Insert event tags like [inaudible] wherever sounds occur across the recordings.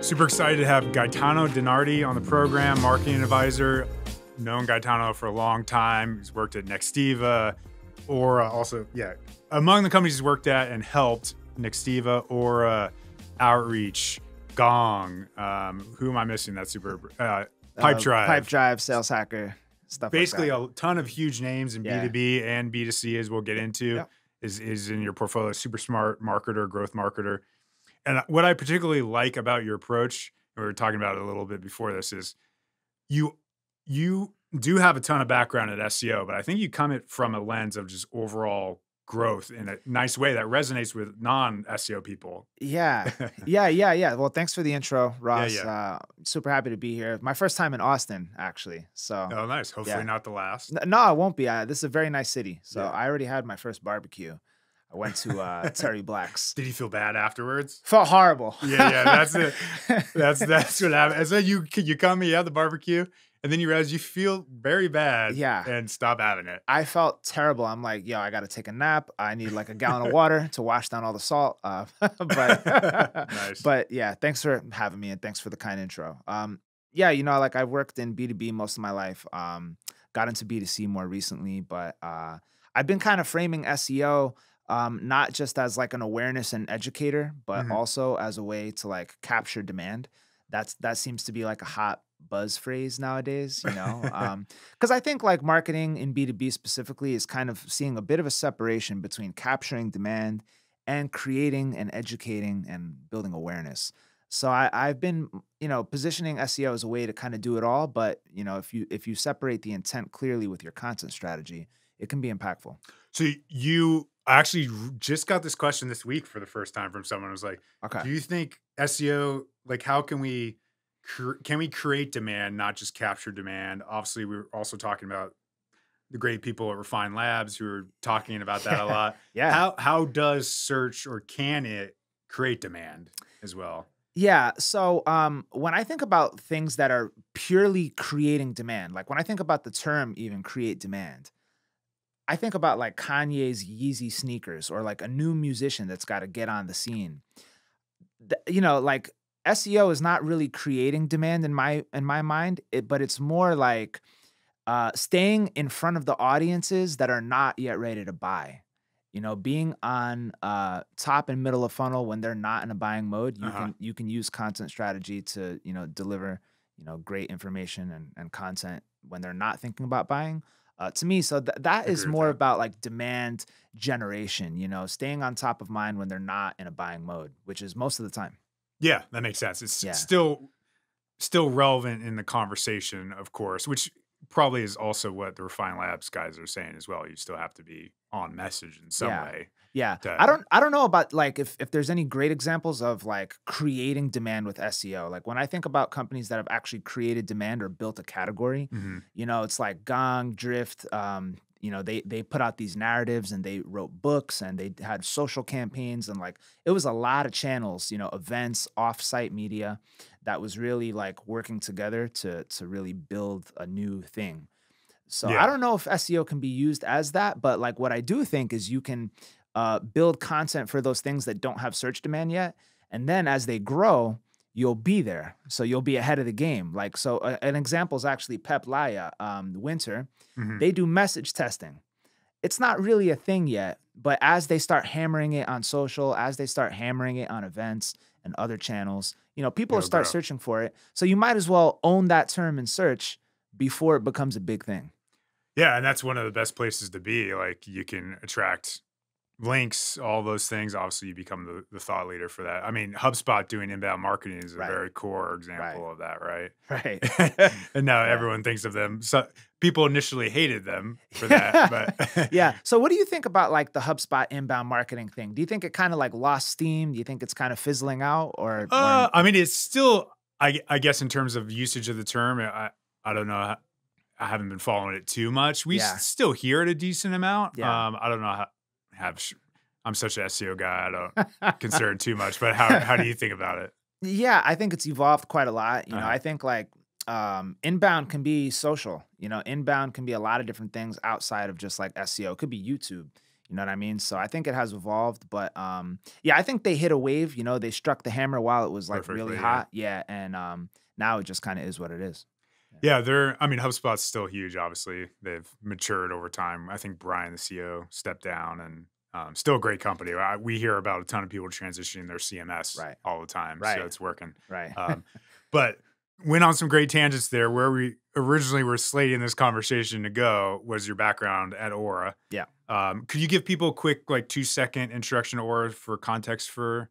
Super excited to have Gaetano DiNardi on the program, marketing advisor. Known Gaetano for a long time. He's worked at Nextiva, Aura, also, yeah, among the companies he's worked at and helped Nextiva, Aura, Outreach, Gong. Um, who am I missing? That's super. Uh, Pipe Uh, Drive. Pipe Drive, Sales Hacker, stuff Basically, like that. a ton of huge names in Yeah. B2B and B2C, as we'll get into, Yep. is, is in your portfolio. Super smart marketer, growth marketer. And what I particularly like about your approach, and we were talking about it a little bit before this, is you you do have a ton of background at SEO, but I think you come it from a lens of just overall growth in a nice way that resonates with non SEO people. Yeah, [laughs] yeah, yeah, yeah. Well, thanks for the intro, Ross. yeah. Uh, super happy to be here. My first time in Austin, actually. So Oh, nice. Hopefully Yeah. not the last. No, it won't be. Uh, this is a very nice city. So Yeah. I already had my first barbecue. I went to uh, [laughs] Terry Black's. Did you feel bad afterwards? Felt horrible. Yeah, yeah, that's it. [laughs] That's that's what happened. And so you you come, you have the barbecue, and then you realize you feel very bad. Yeah. And stop having it. I felt terrible. I'm like, yo, I got to take a nap. I need like a gallon of water to wash down all the salt. Uh, [laughs] but, Nice. but yeah, thanks for having me and thanks for the kind intro. Um, yeah, you know, like I've worked in B2B most of my life. Um, got into B2C more recently, but uh, I've been kind of framing SEO um, not just as like an awareness and educator, but Mhm. also as a way to like capture demand. That's that seems to be like a hot buzz phrase nowadays, you know. [laughs] Um, because I think like marketing in B2B specifically is kind of seeing a bit of a separation between capturing demand and creating and educating and building awareness. So I, I've been, you know, positioning SEO as a way to kind of do it all. But you know, if you if you separate the intent clearly with your content strategy, it can be impactful. So you I actually just got this question this week for the first time from someone who was like, Okay. "Do you think SEO like how can we can we create demand, not just capture demand?" Obviously, we are also talking about the great people at Refine Labs who are talking about that a [laughs] lot. Yeah. How how does search or can it create demand as well? Yeah. So um, when I think about things that are purely creating demand, like when I think about the term even create demand, I think about like Kanye's Yeezy sneakers or like a new musician that's got to get on the scene. Th- You know, like SEO is not really creating demand in my in my mind, it, but it's more like uh, staying in front of the audiences that are not yet ready to buy. You know, being on uh, top and middle of funnel when they're not in a buying mode, you Uh-huh. can you can use content strategy to you know deliver you know great information and, and content when they're not thinking about buying. Uh, to me, so th- that is more that. about like demand generation. You know, staying on top of mind when they're not in a buying mode, which is most of the time. Yeah, that makes sense. It's Yeah. still still relevant in the conversation, of course, which probably is also what the Refine Labs guys are saying as well. You still have to be on message in some Yeah. way. Yeah. to- I don't I don't know about like if if there's any great examples of like creating demand with SEO. Like when I think about companies that have actually created demand or built a category, Mhm. you know, it's like Gong, Drift, um, you know, they they put out these narratives and they wrote books and they had social campaigns and like it was a lot of channels, you know, events, offsite media that was really like working together to to really build a new thing. So Yeah. I don't know if SEO can be used as that, but like what I do think is you can uh, build content for those things that don't have search demand yet, and then as they grow, you'll be there. So you'll be ahead of the game. Like so, uh, an example is actually Peep Laja, um, Wynter. Mhm. They do message testing. It's not really a thing yet, but as they start hammering it on social, as they start hammering it on events and other channels, you know, people start searching for it. So you might as well own that term in search before it becomes a big thing. Yeah, and that's one of the best places to be. Like you can attract links, all those things. Obviously, you become the, the thought leader for that. I mean, HubSpot doing inbound marketing is a Right. very core example of that, right? [laughs] Right. [laughs] and now Yeah. everyone thinks of them. So people initially hated them [laughs] for that, but yeah. So what do you think about like the HubSpot inbound marketing thing? Do you think it kind of like lost steam? Do you think it's kind of fizzling out or, or- Uh, I mean, it's still, I, I guess, in terms of usage of the term, I, I don't know. I haven't been following it too much. We Yeah. still hear it a decent amount. Yeah. Um, I don't know how have. sh- I'm such an SEO guy. I don't consider it too much. But how how do you think about it? [laughs] Yeah, I think it's evolved quite a lot. You know, Uh-huh. I think like um, inbound can be social. You know, inbound can be a lot of different things outside of just like SEO. It could be YouTube. You know what I mean? So I think it has evolved, but um, yeah, I think they hit a wave. You know, they struck the hammer while it was like really Perfectly, yeah. hot. Yeah, and um, now it just kind of is what it is. Yeah, they're. I mean, HubSpot's still huge. Obviously, they've matured over time. I think Brian, the CEO, stepped down, and um, still a great company. I, we hear about a ton of people transitioning their CMS Right. all the time, Right. so it's working. Right. Um, [laughs] but went on some great tangents there. Where we originally were slating this conversation to go was your background at Aura. Yeah. Um, could you give people a quick, like, two second introduction to Aura for context for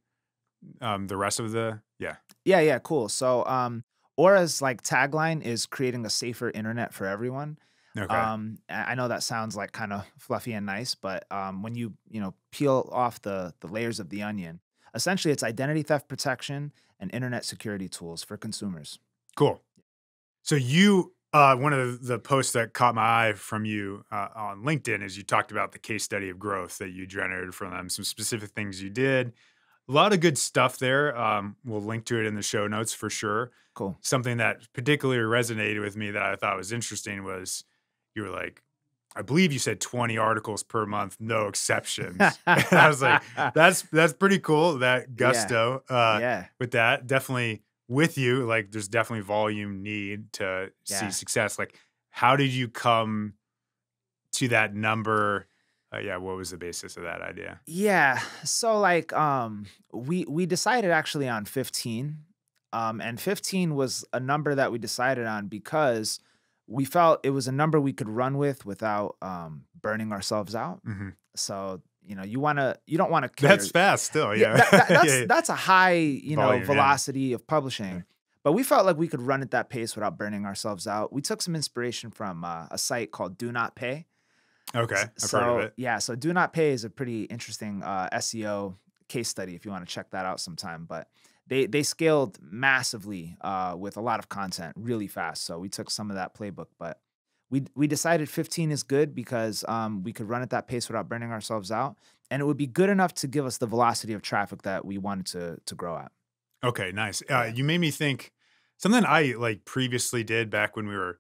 um, the rest of the? Yeah. Yeah, yeah, cool. So, um, Aura's like tagline is creating a safer internet for everyone. Okay. Um, I I know that sounds like kind of fluffy and nice, but um, when you you know peel off the the layers of the onion, essentially it's identity theft protection and internet security tools for consumers. Cool. So you, uh, one of the posts that caught my eye from you uh, on LinkedIn is you talked about the case study of growth that you generated from them, some specific things you did. A lot of good stuff there. Um, we'll link to it in the show notes for sure. Cool. Something that particularly resonated with me that I thought was interesting was you were like, I believe you said 20 articles per month, no exceptions. [laughs] I was like, [laughs] that's that's pretty cool. That gusto. Uh, yeah, with that definitely with you like there's definitely volume need to Yeah. see success like how did you come to that number uh, yeah what was the basis of that idea yeah. So like, um, we we decided actually on fifteen, um, and fifteen was a number that we decided on because we felt it was a number we could run with without um burning ourselves out. Mhm. So you know, you want to, you don't want to. that's fast still yeah, that- that- [laughs] that's Yeah, yeah. that's a high you know Volume, yeah. velocity of publishing. But we felt like we could run at that pace without burning ourselves out. We took some inspiration from uh, a site called Do Not Pay. Okay i've so, heard of it Yeah, so Do Not Pay is a pretty interesting uh, SEO case study if you want to check that out sometime. But they they scaled massively uh, with a lot of content really fast. So we took some of that playbook, but we we decided 15 is good because um, we could run at that pace without burning ourselves out, and it would be good enough to give us the velocity of traffic that we wanted to to grow at. okay nice uh, you made me think something i like previously did back when we were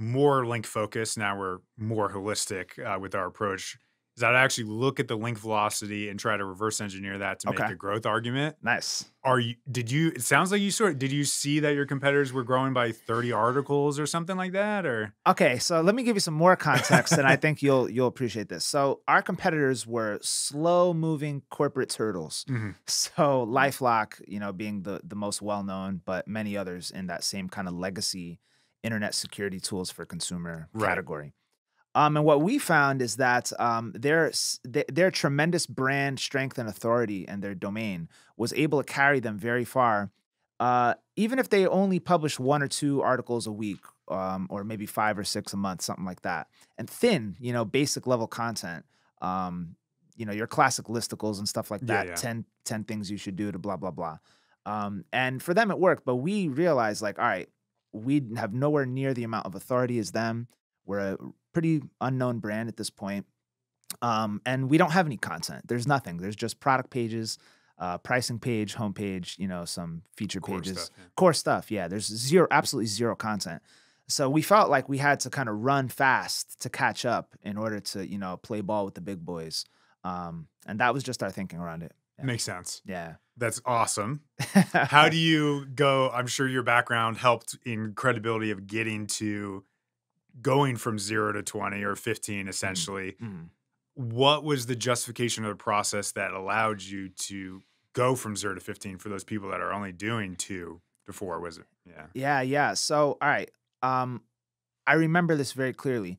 more link focused now we're more holistic uh, with our approach is that i actually look at the link velocity and try to reverse engineer that to make Okay. a growth argument Nice. are you did you it sounds like you sort of did you see that your competitors were growing by 30 articles or something like that or Okay, so let me give you some more context, and I think you'll you'll appreciate this. So our competitors were slow moving corporate turtles. Mhm. So LifeLock, you know, being the the most well known, but many others in that same kind of legacy internet security tools for consumer Right. category. Um, and what we found is that um, their their tremendous brand strength and authority and their domain was able to carry them very far, uh, even if they only published one or two articles a week, um, or maybe five or six a month, something like that, and thin, you know, basic level content. Um, you know, your classic listicles and stuff like Yeah, that. yeah. 10, 10 things you should do to blah blah blah. Um, and for them it worked, but we realized like, all right, we have nowhere near the amount of authority as them. We're a pretty unknown brand at this point. Um, and we don't have any content. There's nothing. There's just product pages, uh, pricing page, homepage, you know, some feature core pages, stuff, yeah. core stuff. Yeah, there's zero, absolutely zero content. So we felt like we had to kind of run fast to catch up in order to, you know, play ball with the big boys. Um, and that was just our thinking around it. Yeah. makes sense Yeah. that's awesome [laughs] how do you go i'm sure your background helped in credibility of getting to going from 0 to 20 or 15 essentially Mhm. what was the justification of the process that allowed you to go from 0 to 15 for those people that are only doing 2 to 4 was it yeah Yeah, yeah. So, all right. Um, I remember this very clearly.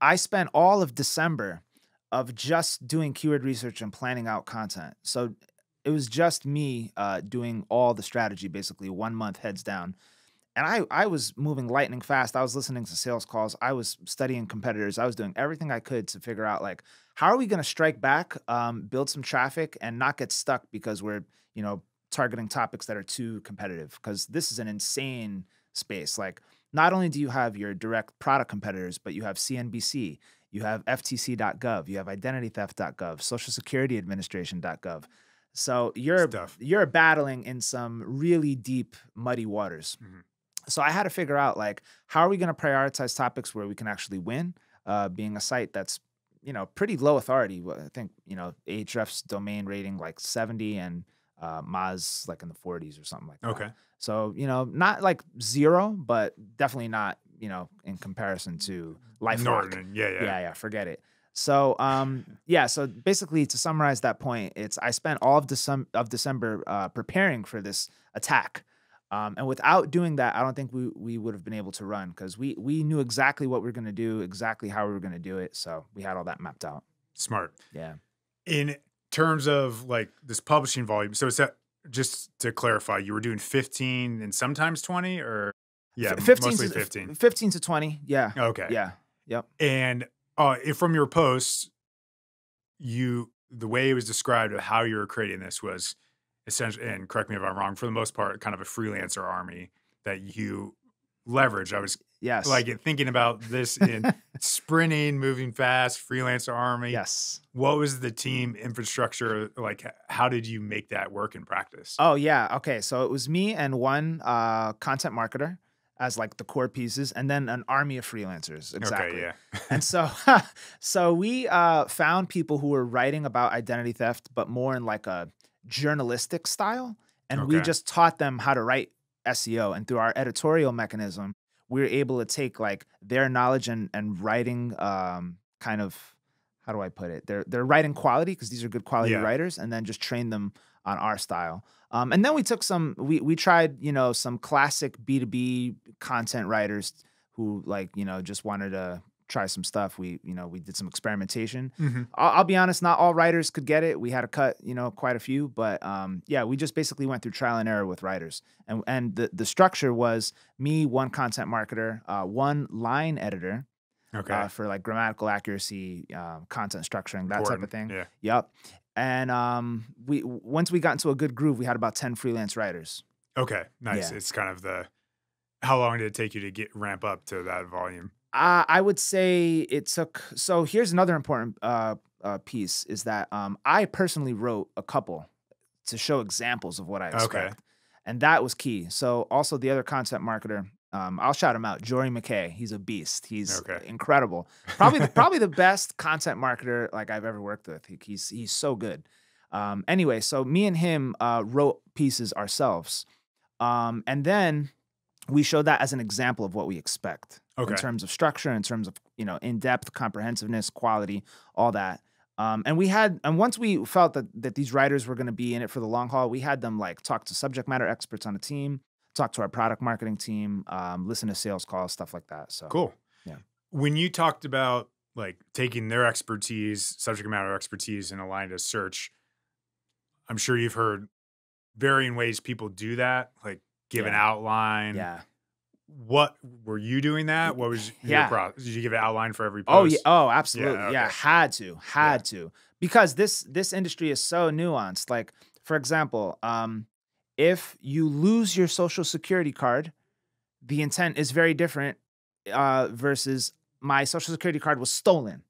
I spent all of December of just doing keyword research and planning out content. So it was just me uh, doing all the strategy, basically one month heads down. And I, I was moving lightning fast. I was listening to sales calls. I was studying competitors. I was doing everything I could to figure out like how are we going to strike back, um, build some traffic, and not get stuck because we're you know targeting topics that are too competitive. Because this is an insane space. Like not only do you have your direct product competitors, but you have CNBC, you have FTC.gov, you have IdentityTheft.gov, Social Security Administration.gov. So you're Stuff. you're battling in some really deep, muddy waters. Mhm. So I had to figure out like how are we going to prioritize topics where we can actually win, uh, being a site that's you know, pretty low authority. I think you know Ahrefs domain rating like 70 and uh, Moz like in the 40s or something like that. Okay. So you know, not like zero, but definitely not you know in comparison to life. Norton. Yeah, yeah. Yeah, yeah, forget it. So, um, yeah. So basically, to summarize that point, it's I spent all of December of December uh, preparing for this attack, um, and without doing that, I don't think we we would have been able to run because we we knew exactly what we are going to do, exactly how we were going to do it. So we had all that mapped out. Smart. Yeah. In terms of like this publishing volume, so it's that just to clarify, you were doing 15 and sometimes 20 or yeah, F- 15 mostly to, 15. 15 to 20. Yeah. Okay. Yeah. Yep. And uh, if from your posts, you the way it was described of how you were creating this was essentially, and correct me if I'm wrong, for the most part, kind of a freelancer army that you leverage. I was Yes. like thinking about this in [laughs] sprinting, moving fast, freelancer army. yes. What was the team infrastructure like? How did you make that work in practice? Oh yeah. Okay. So it was me and one uh, content marketer as like the core pieces, and then an army of freelancers. Exactly. Okay, yeah. and so [laughs] [laughs] so we uh, found people who were writing about identity theft, but more in like a journalistic style, and we just taught them how to write SEO. And through our editorial mechanism, we were able to take like their knowledge and and writing um, kind of how do I put it? Their their writing quality because these are good quality Yeah. writers, and then just train them on our style. Um, and then we took some we we tried you know some classic B two B content writers who like you know just wanted to try some stuff. We you know we did some experimentation. Mhm. I'll, I'll be honest, not all writers could get it. We had to cut you know quite a few, but um, yeah, we just basically went through trial and error with writers. And and the the structure was me, one content marketer, uh, one line editor Okay. uh, for like grammatical accuracy, um, content structuring, that type of thing. Yeah. Yep. And um, we once we got into a good groove, we had about ten freelance writers. Okay. Nice. Yeah. It's kind of the. How long did it take you to get ramp up to that volume? Uh, I would say it took. So here's another important uh, uh, piece: is that um, I personally wrote a couple to show examples of what I Okay. expect, and that was key. So also the other content marketer, um, I'll shout him out, Jory MacKay. He's a beast. He's Okay. incredible. Probably the, probably the [laughs] best content marketer like I've ever worked with. He- he's he's so good. Um, anyway, so me and him uh, wrote pieces ourselves, um, and then we showed that as an example of what we expect Okay. in terms of structure, in terms of you know in depth, comprehensiveness, quality, all that. Um, and we had, and once we felt that that these writers were going to be in it for the long haul, we had them like talk to subject matter experts on the team, talk to our product marketing team, um, listen to sales calls, stuff like that. So Cool. Yeah. When you talked about like taking their expertise, subject matter expertise, and aligned to search, I'm sure you've heard varying ways people do that, like give an outline. yeah. What were you doing that? What was [sighs] your process? Did you give an outline for every Oh yeah. Oh, absolutely. Yeah, okay. had to, had to, because this this industry is so nuanced. Like, for example, um, if you lose your social security card, the intent is very different uh, versus my social security card was stolen.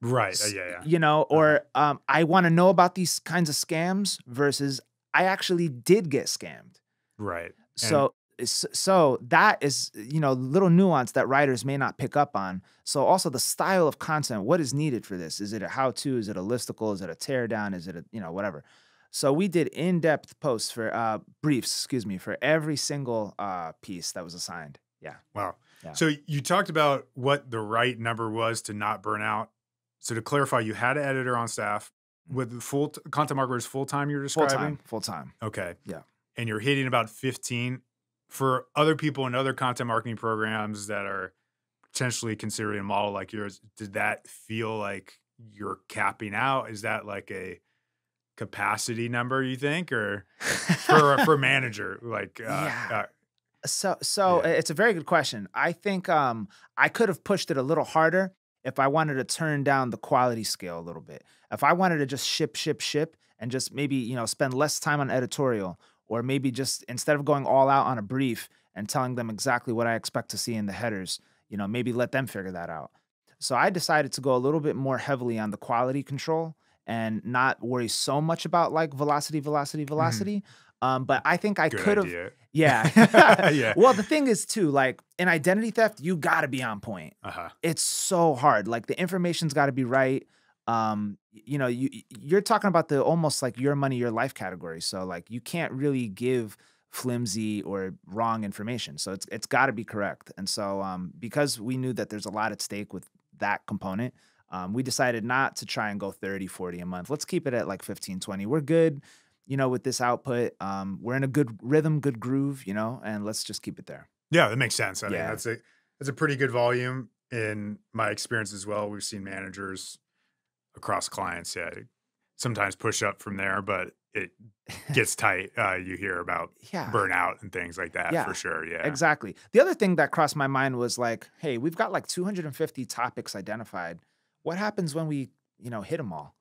Right. Uh, yeah. Yeah. You know, or um, I want to know about these kinds of scams versus I actually did get scammed. Right. So s- so that is you know little nuance that writers may not pick up on. So also the style of content, what is needed for this? Is it a how-to? Is it a listicle? Is it a teardown? Is it a you know whatever? So we did in-depth posts for uh, briefs, excuse me, for every single uh, piece that was assigned. Yeah. Wow. Yeah. So you talked about what the right number was to not burn out. So to clarify, you had an editor on staff with full t- content marketers full time. You're describing. Full time. Okay. Yeah. And you're hitting about 15 for other people in other content marketing programs that are potentially considering a model like yours. Did that feel like you're capping out? Is that like a capacity number you think, or for for [laughs] manager like? Uh, Yeah. uh, So so Yeah. it's a very good question. I think um I could have pushed it a little harder if I wanted to turn down the quality scale a little bit. If I wanted to just ship ship ship and just maybe, you know, spend less time on editorial or maybe just instead of going all out on a brief and telling them exactly what I expect to see in the headers, you know, maybe let them figure that out. So I decided to go a little bit more heavily on the quality control and not worry so much about like velocity, velocity, velocity. Um, but I think I could have, yeah. [laughs] Yeah. [laughs] Well, the thing is too, like in identity theft, you got to be on point. Uh-huh. It's so hard. Like the information's got to be right. Um, you know, you you're talking about the almost like your money, your life category. So like you can't really give flimsy or wrong information. So it's it's got to be correct. And so um, because we knew that there's a lot at stake with that component, um, we decided not to try and go 30, 40 a month. Let's keep it at like 15, 20. We're good, you know, with this output. Um, we're in a good rhythm, good groove, you know, and let's just keep it there. Yeah, that makes sense. I mean, Yeah. that's a that's a pretty good volume in my experience as well. We've seen managers across clients, yeah, sometimes push up from there, but it [laughs] gets tight. Uh, you hear about Yeah. burnout and things like that Yeah, for sure. Yeah. Exactly. The other thing that crossed my mind was like, hey, we've got like 250 topics identified. What happens when we, you know, hit them all?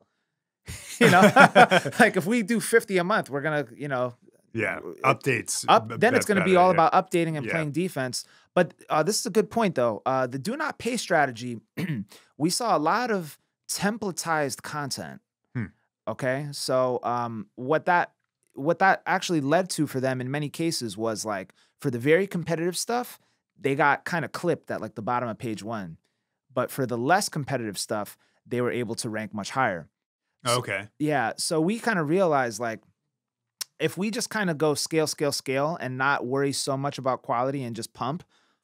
[laughs] you know, [laughs] like if we do 50 a month, we're gonna, you know, Yeah. Updates. up. Then it's gonna be all yeah. about updating and Yeah. playing defense. But uh, this is a good point though. Uh, the do not pay strategy, [clears throat] we saw a lot of templatized content. Hmm. Okay, so um, what that what that actually led to for them in many cases was like for the very competitive stuff, they got kind of clipped at like the bottom of page one, but for the less competitive stuff, they were able to rank much higher. So- Okay. yeah. So we kind of realized like if we just kind of go scale, scale, scale and not worry so much about quality and just pump,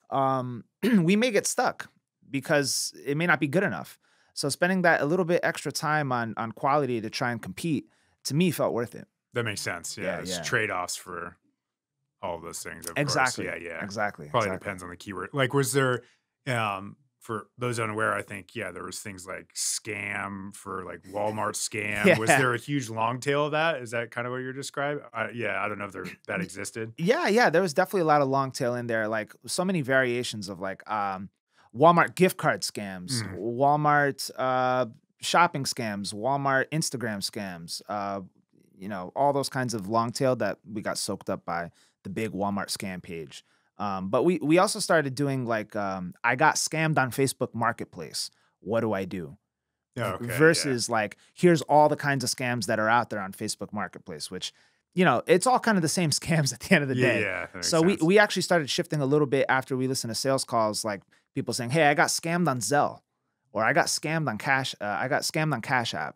um, [clears throat] we may get stuck because it may not be good enough. So spending that a little bit extra time on on quality to try and compete to me felt worth it. That makes sense. Yeah. Yeah, There's yeah. trade offs for all of those things. Of course. Exactly. Yeah. Yeah. Exactly. Probably exactly. depends on the keyword. Like, was there, um, for those unaware, I think, yeah, there was things like scam for like Walmart [laughs] scam. Was there a huge long tail of that? Is that kind of what you're describing? I, yeah, I don't know if there that existed. Yeah, yeah, there was definitely a lot of long tail in there. Like so many variations of like um, Walmart gift card scams, Mhm. Walmart uh, shopping scams, Walmart Instagram scams. Uh, you know, all those kinds of long tail that we got soaked up by the big Walmart scam page. Um, but we we also started doing like um, I got scammed on Facebook Marketplace. What do I do? Yeah, okay, yeah. versus like here's all the kinds of scams that are out there on Facebook Marketplace, which you know it's all kind of the same [laughs] scams at the end of the yeah, day. yeah. So we sense. we actually started shifting a little bit after we listened to sales calls, like people saying, "Hey, I got scammed on Zelle, or I got scammed on Cash, uh, I got scammed on Cash App.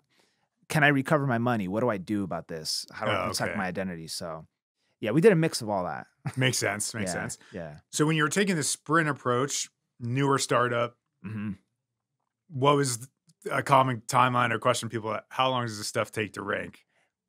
Can I recover my money? What do I do about this? How do I Oh, protect okay. my identity?" So, yeah, we did a mix of all that. makes sense. [laughs] Makes yeah, sense. Yeah. So when you were taking the sprint approach, newer startup, hmm what was a common timeline or question people? How long does this stuff take to rank?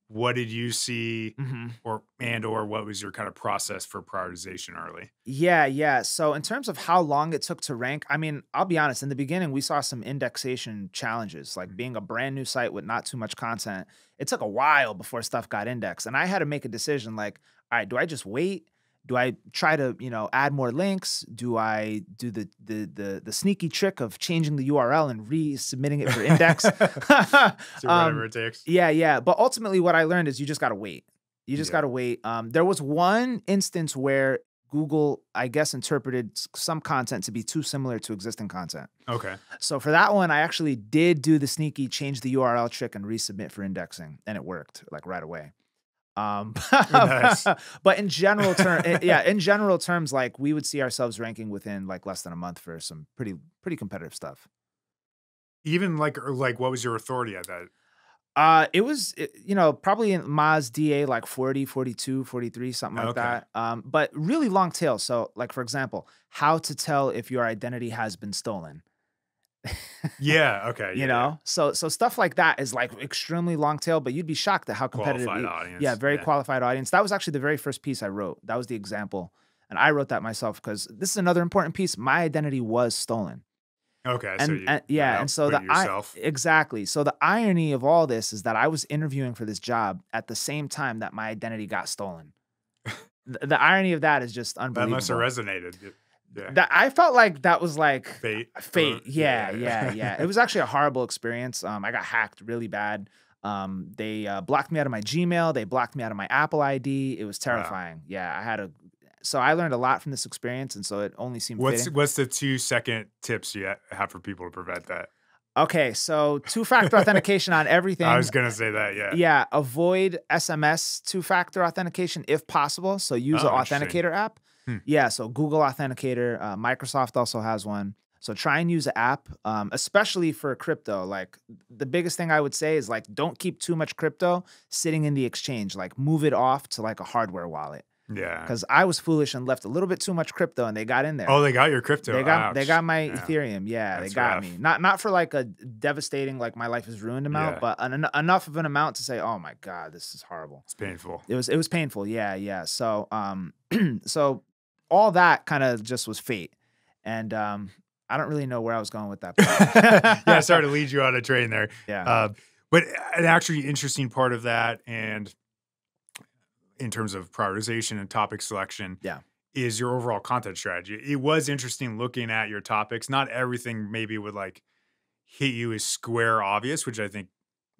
What did you see, hmm or and or what was your kind of process for prioritization early? Yeah, yeah. So in terms of how long it took to rank, I mean, I'll be honest, in the beginning we saw some indexation challenges, like being a brand new site with not too much content. It took a while before stuff got indexed. And I had to make a decision like, all right, do I just wait? Do I try to, you know, add more links? Do I do the the the, the sneaky trick of changing the URL and resubmitting it for index? [laughs] [laughs] So Um, whatever it takes. yeah, yeah. But ultimately, what I learned is you just got to wait. You just Yeah. got to wait. Um, there was one instance where Google, I guess, interpreted some content to be too similar to existing content. Okay. So for that one, I actually did do the sneaky change the URL trick and resubmit for indexing, and it worked like right away. Um, [laughs] Nice. but in general terms, yeah, in general terms, like we would see ourselves ranking within like less than a month for some pretty pretty competitive stuff. Even like or like what was your authority at that? Uh, it was, you know, probably in Moz DA like 40, 42, 43, something like Okay. that. Um, but really long tail. So, like, for example, how to tell if your identity has been stolen. [laughs] Yeah. Okay. you yeah, know, so so stuff like that is like extremely long tail, but you'd be shocked at how competitive. qualified audience. yeah, very qualified audience. That was actually the very first piece I wrote. That was the example, and I wrote that myself because this is another important piece. My identity was stolen. Okay. and, so you, and- yeah, went out, and so the it I, exactly. So the irony of all this is that I was interviewing for this job at the same time that my identity got stolen. [laughs] the, the irony of that is just unbelievable. that must have resonated. Yeah. That I felt like that was like Fate. fate. uh, Yeah, yeah, yeah. It was actually a horrible experience. Um, I got hacked really bad. Um, they uh, blocked me out of my Gmail. They blocked me out of my Apple ID. It was terrifying. Yeah, I had a. So I learned a lot from this experience, and so it only seemed What's fitting. what's the two second tips you have for people to prevent that? Okay, so two-factor authentication on [laughs] everything. I was gonna say that. Yeah. yeah, avoid SMS two-factor authentication if possible. So use Oh, an authenticator app. Hmm. Yeah, so Google Authenticator, uh, Microsoft also has one. So try and use an app, um, especially for crypto. Like the biggest thing I would say is like don't keep too much crypto sitting in the exchange. Like move it off to like a hardware wallet. Yeah. Because I was foolish and left a little bit too much crypto, and they got in there. Oh, they got your crypto. They got they got my Yeah. Ethereum. Yeah, That's they got rough. me. Not not for like a devastating like my life is ruined amount, Yeah. but an, enough of an amount to say, oh my god, this is horrible. It's painful. It was it was painful. Yeah, yeah. So um, [clears throat] so all that kind of just was fate, and um, I don't really know where I was going with that. part. [laughs] yeah, sorry to [laughs] lead you on a train there. Yeah. Uh, but an actually interesting part of that, and in terms of prioritization and topic selection, Yeah. is your overall content strategy. It was interesting looking at your topics. Not everything maybe would like hit you as square obvious, which I think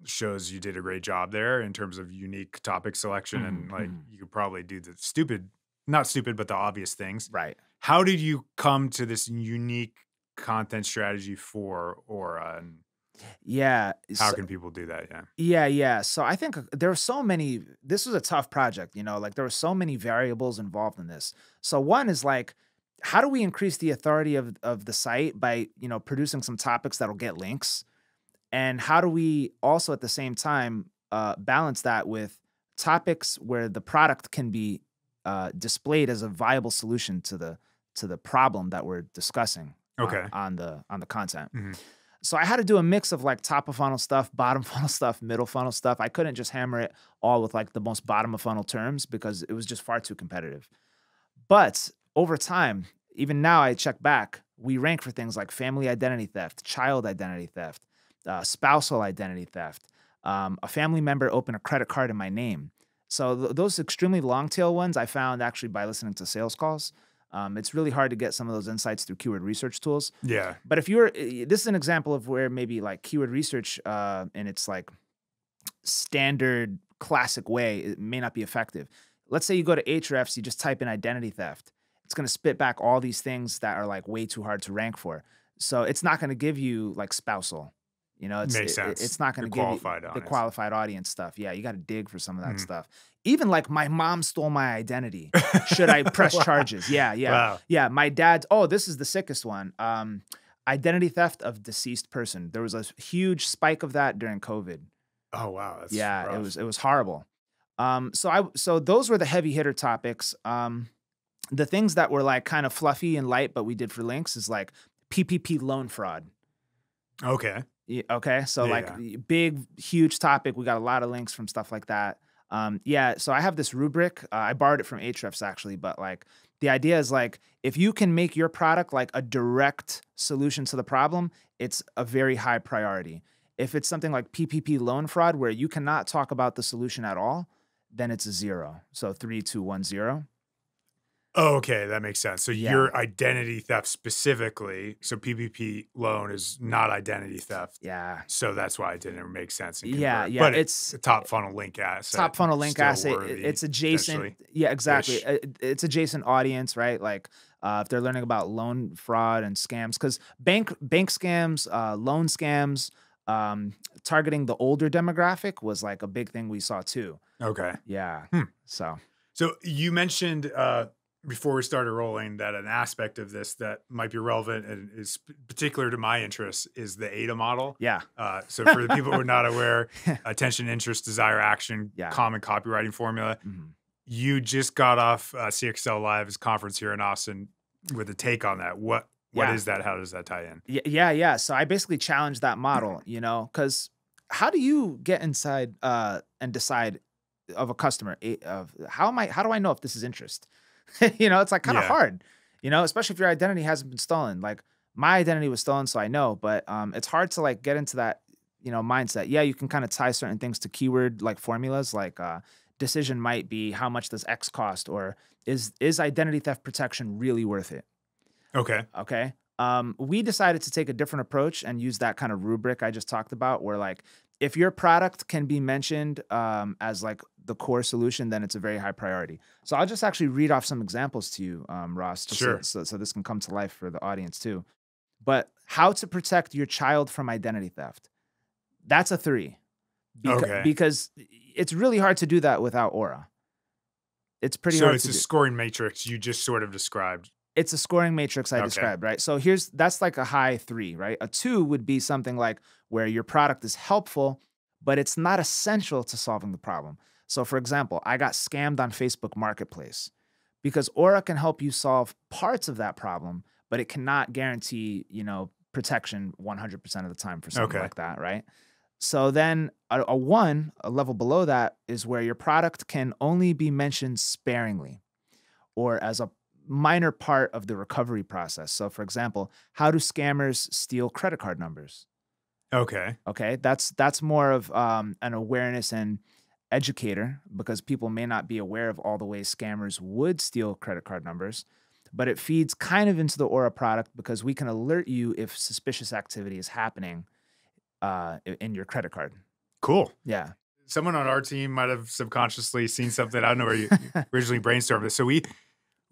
shows you did a great job there in terms of unique topic selection and Mhm, like mhm. you could probably do the stupid, not stupid, but the obvious things. right. How did you come to this unique content strategy for Aura Yeah. how so- can people do that? Yeah. Yeah, yeah. So I think uh, there are so many. This was a tough project, you know, like there were so many variables involved in this. So one is like, how do we increase the authority of of the site by you know producing some topics that'll get links, and how do we also at the same time uh, balance that with topics where the product can be uh, displayed as a viable solution to the to the problem that we're discussing on- Okay. on the on the content. Mhm. So I had to do a mix of like top of funnel stuff, [laughs] bottom funnel stuff, middle funnel stuff. I couldn't just hammer it all with like the most bottom of funnel terms because it was just far too competitive. But over time, even now I check back, we rank for things like family identity theft, child identity theft, uh, spousal identity theft. Um, a family member opened a credit card in my name. So th- those extremely long tail ones I found actually by listening to sales calls. Um, it's really hard to get some of those insights through keyword research tools. Yeah. But if you're, eh, this is an example of where maybe like keyword research uh, in its like standard classic way, it may not be effective. Let's say you go to Ahrefs, you just type in identity theft. It's going to spit back all these things that are like way too hard to rank for. So it's not going to give you like spousal. You know, it's it- it's not going to give you qualified the qualified audience stuff. Yeah, you got to dig for some of that Mhm. stuff. Even like my mom stole my identity. Should I [laughs] press Wow. charges? Yeah, yeah. Wow. Yeah, my dad's. Oh, this is the sickest one. Um, identity theft of deceased person. There was a huge spike of that during COVID. Oh wow. Yeah, rough. it was it was horrible. Um, so I so those were the heavy hitter topics. Um, the things that were like kind of fluffy and light, but we did for links is like PPP loan fraud. Okay. Y- Okay, so Yeah, like yeah. big, huge topic. We got a lot of links from stuff like that. Um, yeah, so I have this rubric. Uh, I borrowed it from Ahrefs actually, but like the idea is like if you can make your product like a direct solution to the problem, it's a very high priority. If it's something like PPP loan fraud where you cannot talk about the solution at all, then it's a zero. So three, two, one, zero. Oh, okay, that makes sense. So Yeah. your identity theft specifically, so PPP loan is not identity theft. Yeah, So that's why it didn't make sense. Yeah, yeah. But it's a top funnel link asset. top funnel link asset. worthy, It's adjacent. Yeah, exactly. ish. It's adjacent audience, right? Like uh, if they're learning about loan fraud and scams, because bank bank scams, uh, loan scams, um, targeting the older demographic was like a big thing we saw too. Okay. Yeah. Hmm. So So you mentioned uh, before we started rolling that an aspect of this that might be relevant and is particular to my interests is the AIDA model. yeah, Uh, so for the people who are not aware, [laughs] attention, interest, desire, action, Yeah. common copywriting formula. mhm. You just got off uh, CXL Live's conference here in Austin with a take on that. What what Yeah. is that? How does that tie in? Y- yeah, yeah. So I basically challenged that model, you know, because how do you get inside uh, and decide of a customer eh, of how am I? How do I know if this is interest? [laughs] you know, it's like kind of Yeah. hard, you know, especially if your identity hasn't been stolen. Like my identity was stolen, so I know, but um, it's hard to like get into that, you know, mindset. Yeah, you can kind of tie certain things to keyword like formulas, like uh, decision might be how much does X cost, or is is identity theft protection really worth it? Okay. Okay. Um, we decided to take a different approach and use that kind of rubric I just talked about, where like if your product can be mentioned um, as like the core solution, then it's a very high priority. So I'll just actually read off some examples to you, um, Ross, just so- Sure. so, so this can come to life for the audience too. But how to protect your child from identity theft? That's a three. Beca- Okay. Because it's really hard to do that without Aura. It's pretty hard. so hard it's a do. scoring matrix you just sort of described. It's a scoring matrix I Okay. described, right? So here's that's like a high three, right? A two would be something like where your product is helpful, but it's not essential to solving the problem. So, for example, I got scammed on Facebook Marketplace because Aura can help you solve parts of that problem, but it cannot guarantee, you know, protection 100% of the time for something Okay. like that, right? So then a, a one, a level below that, is where your product can only be mentioned sparingly or as a minor part of the recovery process. So, for example, how do scammers steal credit card numbers? Okay. Okay, that's that's more of um, an awareness and educator because people may not be aware of all the ways scammers would steal credit card numbers. But it feeds kind of into the Aura product because we can alert you if suspicious activity is happening uh, in your credit card. Cool. Yeah. Someone on our team might have subconsciously seen something. I don't know where you [laughs] originally brainstormed this. So we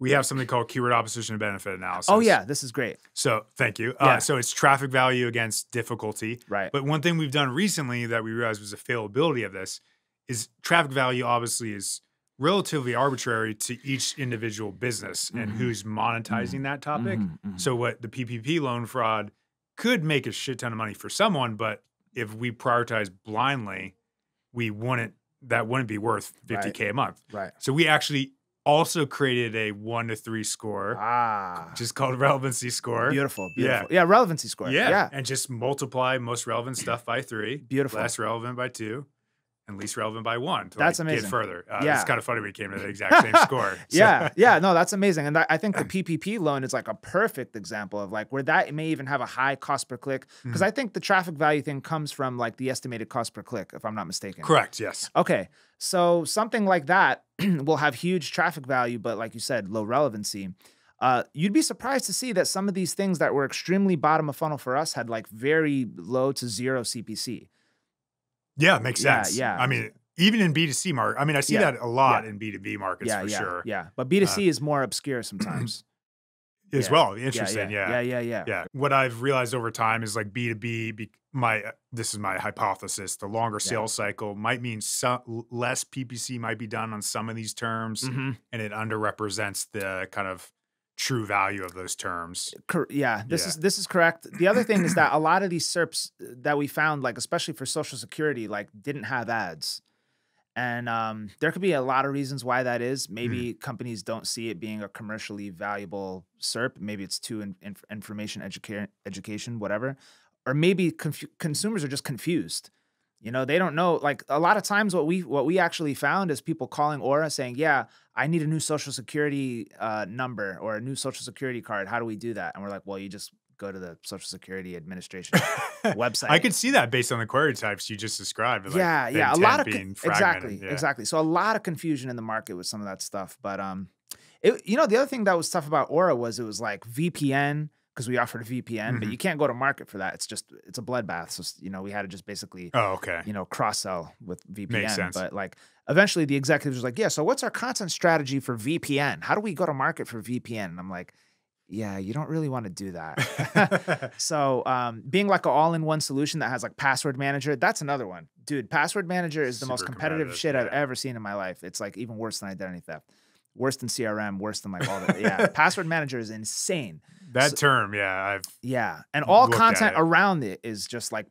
we have something called keyword opposition and benefit analysis. oh yeah, this is great. So thank you. Yeah. Uh, so it's traffic value against difficulty. Right. But one thing we've done recently that we realized was a failability of this is traffic value obviously is relatively arbitrary to each individual business and Mhm. who's monetizing that topic. Mhm, mhm. So what the PPP loan fraud could make a shit ton of money for someone, but if we prioritize blindly, we wouldn't that wouldn't be worth 50k a month. right. So we actually also created a 1 to 3 score, Ah. which is called relevancy score. Beautiful, Yeah. Yeah, relevancy score. Yeah. yeah. And just multiply most relevant stuff by 3, Beautiful. less relevant by 2, and least relevant by 1 to That's like, amazing. get further. Uh, Yeah. It's kind of funny we came to the exact same [laughs] score. So- Yeah, yeah, no, that's amazing, and that, I think the [clears throat] PPP loan is like a perfect example of like where that may even have a high cost per click because Mm-hmm. I think the traffic value thing comes from like the estimated cost per click, if I'm not mistaken. Correct, yes. Okay, so something like that [clears throat] will have huge traffic value, but like you said, low relevancy. Uh, you'd be surprised to see that some of these things that were extremely bottom of funnel for us had like very low to zero CPC. Yeah, it makes sense. yeah. I mean, even in B2C market, I mean, I see Yeah, that a lot in B2B markets yeah, for yeah, sure Uh, yeah. But B2C is more obscure sometimes. [clears throat] as Yeah. well. yeah, Interesting. yeah, yeah, yeah, yeah. Yeah. What I've realized over time is like B2B, be, my, uh, this is my hypothesis. The longer Yeah. sales cycle might mean some less PPC might be done on some of these terms Mhm. and it underrepresents the kind of true value of those terms. Cor- yeah, this Yeah. is this is correct. The other thing is that a lot of these SERPs that we found, like especially for Social Security, like didn't have ads, and um, there could be a lot of reasons why that is. Maybe companies don't see it being a commercially valuable SERP. Maybe it's too in, inf- information educa- education, whatever, or maybe consumers are just confused. You know, they don't know. Like a lot of times, what we what we actually found is people calling Aura saying, "Yeah, I need a new social security uh, number or a new social security card. How do we do that? And we're like, well, you just go to the Social Security Administration [laughs] website. I could see that based on the query types you just described. like yeah, yeah, a lot of exactly, Yeah. exactly. So a lot of confusion in the market with some of that stuff. But um, it, you know, the other thing that was tough about Aura was it was like VPN because we offered a VPN, but Mhm. you can't go to market for that. It's just it's a bloodbath. So you know, we had to just basically Oh, okay. you know, cross sell with VPN. sense. But like eventually the executives was like, yeah, so what's our content strategy for VPN? How do we go to market for VPN? And I'm like, yeah, you don't really want to do that. [laughs] so um, being like an all-in-one solution that has like password manager, that's another one. Dude, password manager is the most competitive, competitive, shit I've ever seen in my life. It's like even worse than identity theft. Worse than CRM, worse than like all that. Yeah. [laughs] password manager is insane. that So- term, yeah, I've Yeah. And all content around it is just like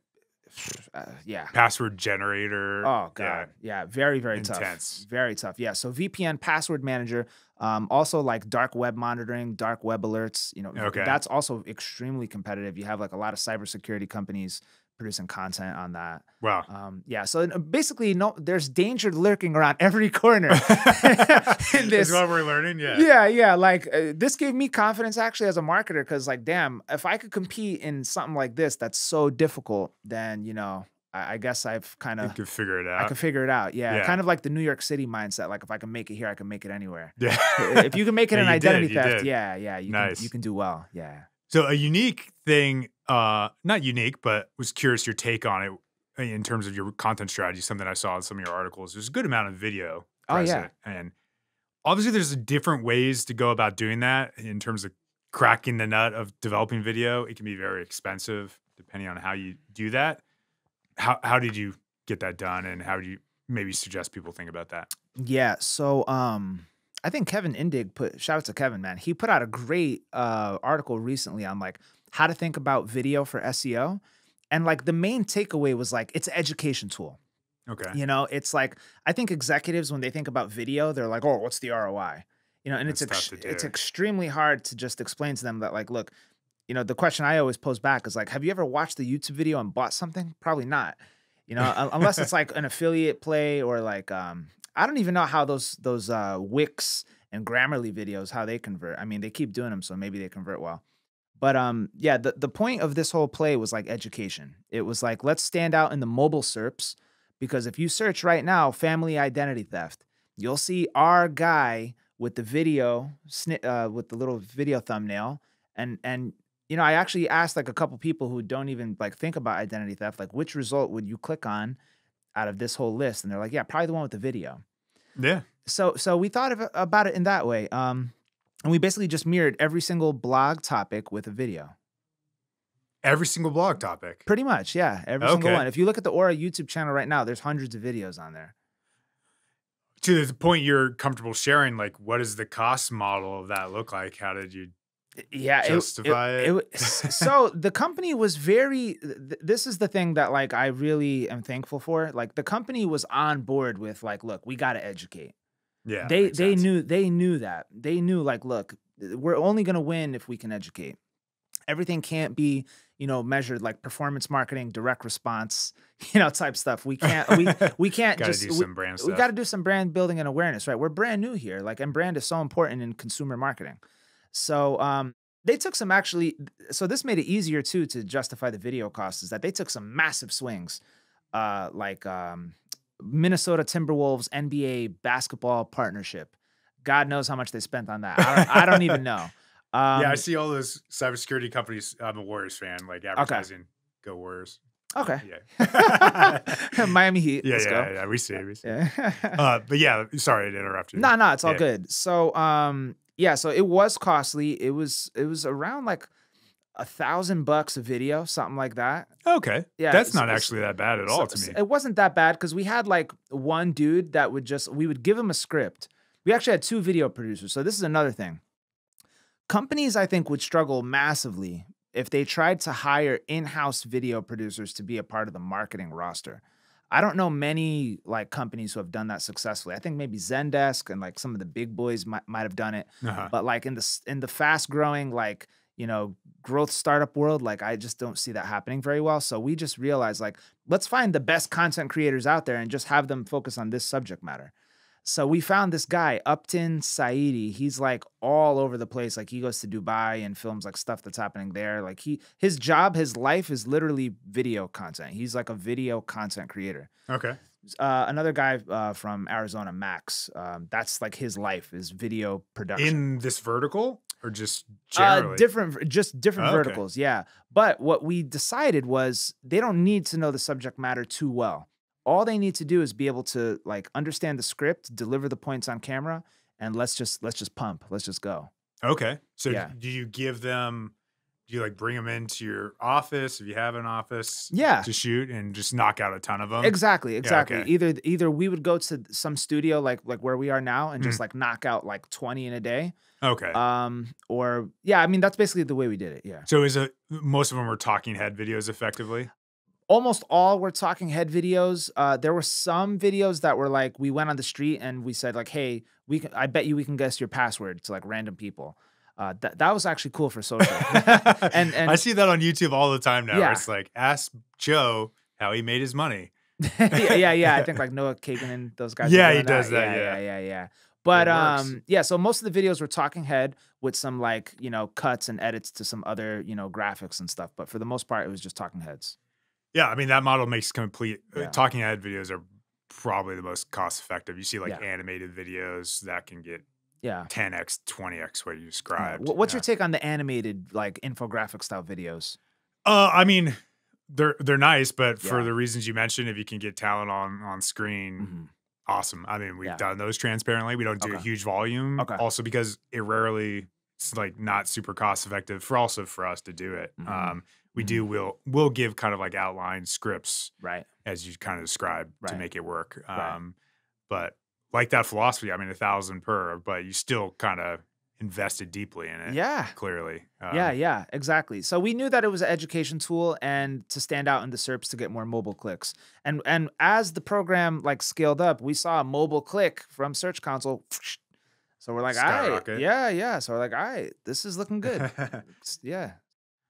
uh, yeah. password generator. Oh yeah. god, yeah, very very Intense. tough, very tough. Yeah, so VPN password manager, um, also like dark web monitoring, dark web alerts. You know, Okay. that's also extremely competitive. You have like a lot of cybersecurity companies producing content on that. Wow. Um, yeah, so uh, basically, no, there's danger lurking around every corner [laughs] in That's this. what we're learning. Yeah. Yeah, yeah. Like uh, this gave me confidence actually as a marketer because, like, damn, if I could compete in something like this that's so difficult, then you know, I, I guess I've kind You of could figure it out. I could figure it out. Yeah, Yeah. kind of like the New York City mindset. Like if I can make it here, I can make it anywhere. yeah. if you can make it [laughs] Yeah, in you did, identity theft, did. yeah, yeah, you Nice. can, you can do well. Yeah. So a unique thing, uh, not unique, but was curious your take on it uh, in terms of your content strategy. Something I saw in some of your articles. There's a good amount of video. Oh, yeah. and obviously there's different ways to go about doing that in terms of cracking the nut of developing video. It can be very expensive depending on how you do that. How how did you get that done, and how do you maybe suggest people think about that? Yeah. So um I think Kevin Indig put shout out to Kevin, man. He put out a great uh article recently on like how to think about video for SEO. And like the main takeaway was like it's an education tool. Okay. You know, it's like I think executives when they think about video, they're like, "Oh, what's the ROI?" You know, and it's That's tough ex- it's extremely hard to just explain to them that like, look, you know, the question I always pose back is like, "Have you ever watched the YouTube video and bought something?" Probably not. You know, unless it's like an affiliate play or like um I don't even know how those those uh Wix and Grammarly videos how they convert. I mean, they keep doing them so maybe they convert well. But um yeah, the the point of this whole play was like education. It was like let's stand out in the mobile SERPs because if you search right now family identity theft, you'll see our guy with the video sni- uh, with the little video thumbnail and and you know, I actually asked like a couple people who don't even like think about identity theft, like which result would you click on out of this whole list? And they're like, yeah, probably the one with the video. Yeah. So so we thought of about it in that way. Um, and we basically just mirrored every single blog topic with a video. Every single blog topic. Pretty much, yeah, every single one. If you look at the Aura YouTube channel right now, there's hundreds of videos on there. To the point you're comfortable sharing, like what does the cost model of that look like? How did you yeah it- Justify it. wa- s- [laughs] so the company was very th- this is the thing that like i really am thankful for like the company was on board with like look we got to educate Yeah. they they sense. knew they knew that they knew like look we're only going to win if we can educate everything can't be you know measured like performance marketing direct response [laughs] you know type stuff we can't we [laughs] we can't just do we- some brand we got to do some brand building and awareness, right? We're brand new here, like, and brand is so important in consumer marketing. So, um, they took some actually. So this made it easier too to justify the video costs. Is that they took some massive swings, uh, like um, Minnesota Timberwolves NBA basketball partnership. God knows how much they spent on that. I don't, I don't even know. Um, [laughs] yeah, I see all those cybersecurity companies. I'm a Warriors fan, like advertising. Go Warriors. okay. Yeah. [laughs] Miami Heat. yeah, let's yeah, go. yeah. We see. We see. Yeah. [laughs] Uh, but yeah, sorry to interrupt you. No, no, it's all Yeah. good. So, um, yeah, so it was costly. It was it was around like a thousand bucks a video, something like that. Okay. Yeah, That's not actually that bad at all So- to me. It wasn't that bad because we had like one dude that would just we would give him a script. We actually had two video producers. So this is another thing. Companies, I think, would struggle massively if they tried to hire in-house video producers to be a part of the marketing roster. I don't know many like companies who have done that successfully. I think maybe Zendesk and like some of the big boys might, might have done it Uh-huh. but like in the in the fast growing like you know growth startup world like i just don't see that happening very well. So we just realized like let's find the best content creators out there and just have them focus on this subject matter. So we found this guy upton saidi. He's like all over the place. Like he goes to dubai and films like stuff that's happening there. Like he his job his life is literally video content. He's like a video content creator. Okay. uh, another guy uh, from Arizona, Max. Um, that's like his life is video production. In this vertical or just Uh, different, just different Okay. verticals, yeah. But what we decided was they don't need to know the subject matter too well. All they need to do is be able to like understand the script, deliver the points on camera, and let's just let's just pump, let's just go. Okay. So Yeah. do you give them? Do you like bring them into your office if you have an office? Yeah. To shoot and just knock out a ton of them. Exactly, exactly. okay. Either either we would go to some studio like like where we are now and just Mm. like knock out like twenty in a day, Okay. um, or yeah, I mean that's basically the way we did it. Yeah. so is it most of them were talking head videos effectively? almost all were talking head videos. Uh, there were some videos that were like we went on the street and we said like, "Hey, we can, I bet you we can guess your password to like random people." Uh, that that was actually cool for social. [laughs] [laughs] and and I see that on YouTube all the time now. Yeah. It's like ask Joe how he made his money. [laughs] yeah, yeah, yeah. I think like Noah Kagan and those guys. Yeah, he does that, Yeah, yeah. yeah, yeah, yeah. But um, yeah. So most of the videos were talking head with some like you know cuts and edits to some other you know graphics and stuff. But for the most part, it was just talking heads. Yeah, I mean that model makes complete. uh, Yeah. talking head videos are probably the most cost effective. You see like Yeah. animated videos that can get Yeah. 10x, 20x what you Yeah. described. Wh- What's Yeah. your take on the animated like infographic style videos? Uh, I mean, they're they're nice, but for the reasons you mentioned, if you can get talent on on screen, Mhm. awesome. I mean, we've Yeah. done those transparently. We don't do a huge volume, Okay. also because it rarely it's like not super cost effective for also for us to do it. Mhm. Um, we Mhm. do will we'll give kind of like outline scripts Right. as you kind of described to make it work. Right. Um, but like that philosophy, I mean, a thousand per, but you still kind of invested deeply in it. Yeah. clearly. yeah, Um, yeah, exactly. So we knew that it was an education tool and to stand out in the SERPs to get more mobile clicks. And and as the program like scaled up, we saw a mobile click from Search Console. So we're like, all right, yeah, yeah. So we're like, all right, this is looking good. [laughs] Yeah.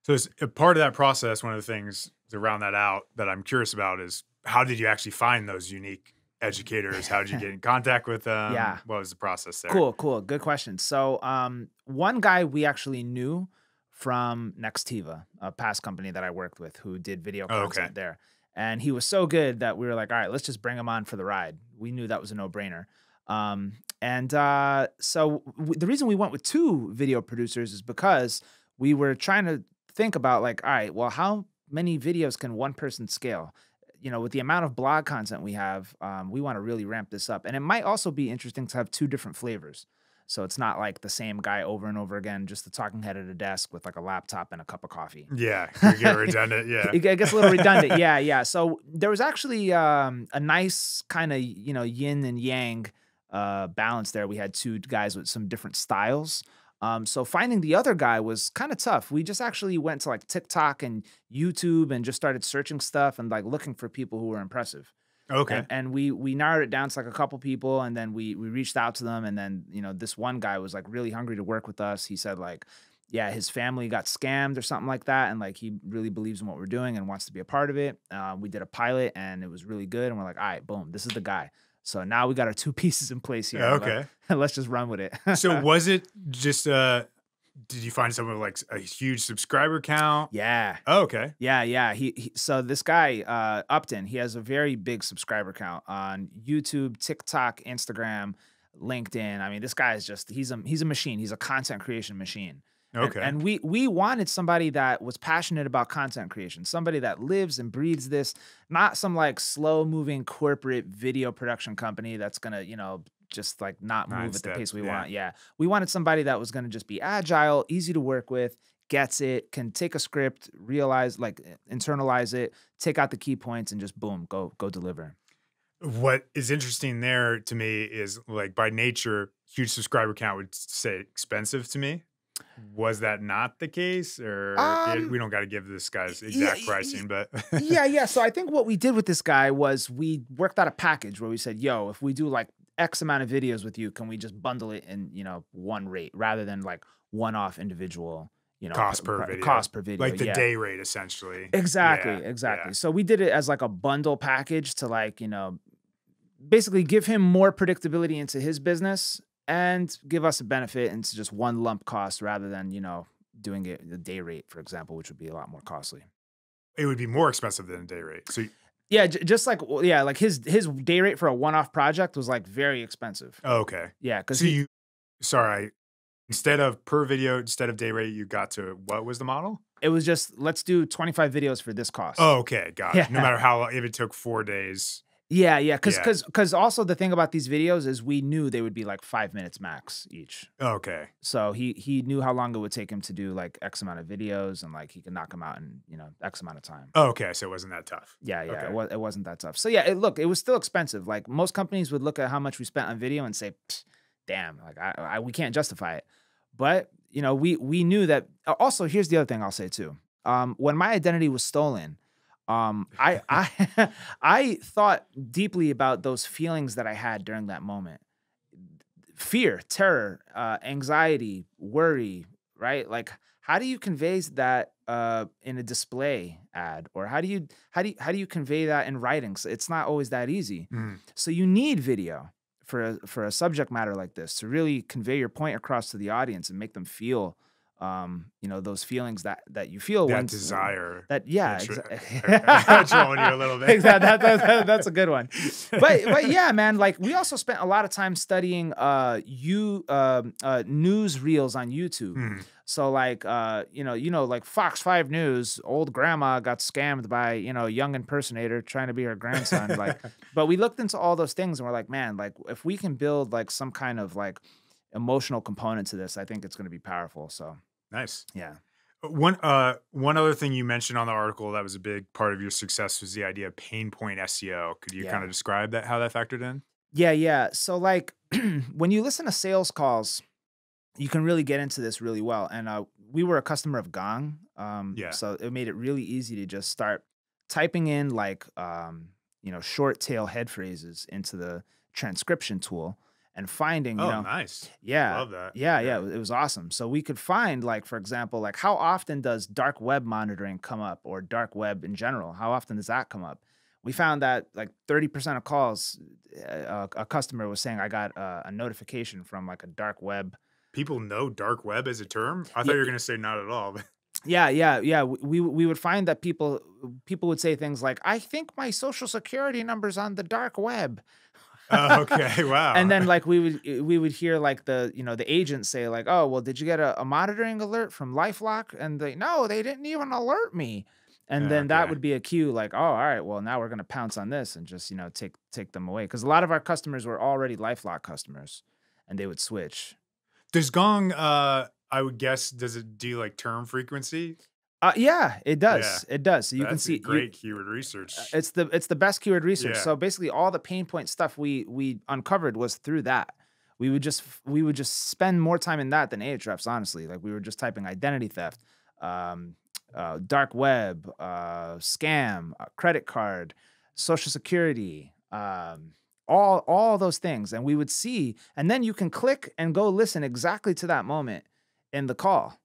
So it's a part of that process. One of the things to round that out that I'm curious about is how did you actually find those unique educators? How did you [laughs] get in contact with them? Yeah. What was the process there? Cool, cool. Good question. So, um, one guy we actually knew from Nextiva, a past company that I worked with who did video Oh, content okay. there. And he was so good that we were like, all right, let's just bring him on for the ride. We knew that was a no brainer. Um, and uh, so w- the reason we went with two video producers is because we were trying to think about, like, all right, well, how many videos can one person scale? You know, with the amount of blog content we have, um, we want to really ramp this up. And it might also be interesting to have two different flavors. So it's not like the same guy over and over again, just the talking head at a desk with like a laptop and a cup of coffee. Yeah, you get redundant. [laughs] Yeah. It gets a little redundant. Yeah, yeah. So there was actually um, a nice kind of you know yin and yang uh, balance there. We had two guys with some different styles. Um, so finding the other guy was kind of tough. We just actually went to like TikTok and YouTube and just started searching stuff and like looking for people who were impressive. Okay. And, and we we narrowed it down to like a couple people, and then we we reached out to them, and then you know this one guy was like really hungry to work with us. He said like, yeah, his family got scammed or something like that, and like he really believes in what we're doing and wants to be a part of it. Uh, we did a pilot, and it was really good, and we're like, all right, boom, this is the guy. So now we got our two [laughs] pieces in place here. Okay. [laughs] let's just run with it. [laughs] so was it just uh did you find someone with like a huge subscriber count? yeah, Oh, okay. Yeah, yeah. He, he so this guy, uh, Upton, he has a very big subscriber count on YouTube, TikTok, Instagram, LinkedIn. I mean, this guy is just he's a he's a machine. He's a content creation machine. And- Okay. And, we we wanted somebody that was passionate about content creation, somebody that lives and breathes this, not some like slow moving corporate video production company that's gonna, you know, just like not Nine move at the pace we yeah. want. Yeah. We wanted somebody that was gonna just be agile, easy to work with, gets it, can take a script, realize like internalize it, take out the key points and just boom, go go deliver. what is interesting there to me is like by nature, huge subscriber count would say expensive to me. Was that not the case, or yeah, Um, we don't got to give this guy's exact y- y- pricing? But yeah, yeah. So I [laughs] think what we did with this guy was we worked out a package where we said, "Yo, if we do like X amount of videos with you, can we just bundle it in you know one rate rather than like one-off individual you know Cost p- per video. cost per video, like the yeah. day rate, essentially. Exactly, Yeah, exactly. yeah. So we did it as like a bundle package to like, you know, basically give him more predictability into his business and give us a benefit into just one lump cost rather than, you know, doing it the day rate, for example, which would be a lot more costly. It would be more expensive than a day rate. So, Yeah, j- just like yeah, like his his day rate for a one-off project was like very expensive. oh, okay. Yeah, because So you, sorry, instead of per video, instead of day rate, you got to what was the model? it was just let's do 25 videos for this cost. Oh, okay, [laughs] got it. No matter how long, if it took four days. Yeah, yeah, because Yeah. because because also the thing about these videos is we knew they would be like five minutes max each. Okay, So he he knew how long it would take him to do like X amount of videos and like he could knock them out in you know X amount of time. okay, so it wasn't that tough. Yeah, yeah, Okay. it, was, it wasn't that tough. So yeah, it, look, it was still expensive. Like most companies would look at how much we spent on video and say, "Pfft, "Damn, like I, I we can't justify it." But you know, we we knew that. uh, Also, here's the other thing I'll say too. Um, when my identity was stolen, um, I [laughs] I [laughs] I thought deeply about those feelings that I had during that moment. Fear, terror, uh, anxiety, worry, right? Like, how do you convey that uh, in a display ad, or how do you how do you, how do you convey that in writing? So it's not always that easy. Mm. So you need video for a, for a subject matter like this to really convey your point across to the audience and make them feel, um, you know, those feelings that that you feel That when desire. That yeah, exa- [laughs] [laughs] you a little bit. Exactly. That, that- that- that's a good one. [laughs] But but yeah, man. Like we also spent a lot of time studying uh you um uh news reels on YouTube. Mm. So like uh you know you know like Fox Five News, old grandma got scammed by you know young impersonator trying to be her grandson. like, but we looked into all those things and we're like, man, like if we can build like some kind of like emotional component to this, I think it's going to be powerful. So Nice. yeah. One uh one other thing you mentioned on the article that was a big part of your success was the idea of pain point SEO. Could you Yeah. kind of describe that how that factored in? Yeah, yeah. So like [clears throat] when you listen to sales calls, you can really get into this really well. And uh, we were a customer of Gong, um, Yeah. so it made it really easy to just start typing in like um, you know short tail head phrases into the transcription tool and finding you oh, know nice. yeah Love that. yeah, yeah, it was awesome. So we could find, like, for example, like how often does dark web monitoring come up or dark web in general? How often does that come up? We found that like 30% of calls, uh, a customer was saying, I got uh, a notification from like a dark web. People know dark web as a term. I thought Yeah. you were going to say not at all. Yeah, yeah, yeah. We we would find that people people would say things like, "I think my social security number's on the dark web," oh, okay. [laughs] Wow. and then like we would eh, we would hear like the you know the agent say like oh well did you get a, a monitoring alert from lifelock and they no they didn't even alert me and then that Okay. would be a cue like oh all right well now we're going to pounce on this and just you know take take them away because a lot of our customers were already lifelock customers and they would switch does Gong uh I would guess does it do like term frequency? Uh yeah it does it does so you can That's see you- great keyword research. Uh, it's the it's the best keyword research. Yeah. So basically, all the pain point stuff we we uncovered was through that. We would just we would just spend more time in that than Ahrefs, honestly. Like we were just typing identity theft, um, uh, dark web, uh, scam, uh, credit card, social security, um, all all those things, and we would see. And then you can click and go listen exactly to that moment in the call,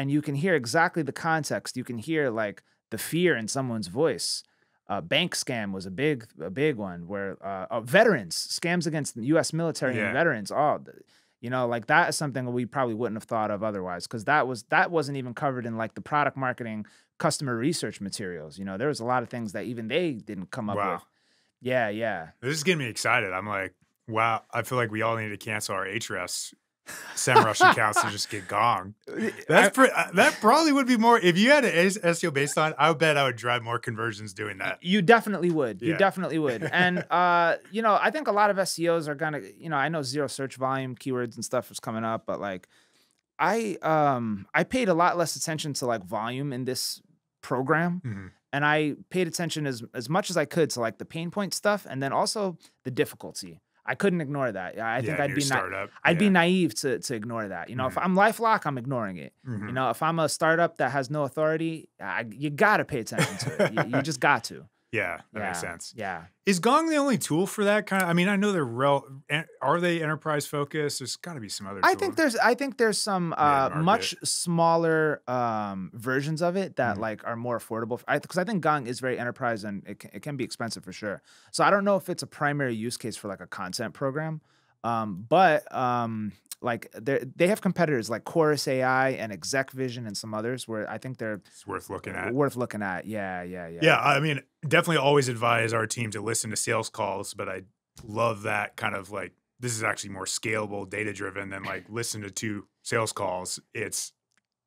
and you can hear exactly the context. You can hear like the fear in someone's voice. Uh, bank scam was a big, a big one where uh, uh, veterans scams against the U.S. military Yeah. and veterans. Oh, you know, like that is something we probably wouldn't have thought of otherwise because that was that wasn't even covered in like the product marketing customer research materials. You know, there was a lot of things that even they didn't come up Wow. with. Yeah, yeah. This is getting me excited. I'm like, wow, I feel like we all need to cancel our Ahrefs SEMrush accounts to just get Gong. [laughs] That's pre- uh, that probably would be more if you had an SEO baseline. I would bet I would drive more conversions doing that. You definitely would. You Yeah. definitely would. And [laughs] uh, you know, I think a lot of SEOs are gonna, you know, I know zero search volume keywords and stuff is coming up, but like I um I paid a lot less attention to like volume in this program. Mhm. And I paid attention as as much as I could to like the pain point stuff and then also the difficulty. I couldn't ignore that. I think Yeah, I'd be na- I'd be naive to to ignore that. You know, if I'm LifeLock, I'm ignoring it. Mhm. You know, if I'm a startup that has no authority, I, you gotta pay attention to it. you, you [laughs] just got to. Yeah, that yeah. makes sense. Yeah. Is Gong the only tool for that kind of? I mean, I know they're rel. Are they enterprise focused? There's got to be some other. I tool. think there's I think there's some uh, much smaller um, versions of it that Mhm. like are more affordable. Because I, think Gong is very enterprise and it can, it can be expensive for sure. So I don't know if it's a primary use case for like a content program, um, but um, like they they have competitors like Chorus AI and ExecVision and some others where I think they're it's worth looking at. worth looking at. Yeah, yeah, yeah. Yeah, I mean, definitely always advise our team to listen to sales calls, but I love that kind of like this is actually more scalable, data driven than like listen to two sales calls. It's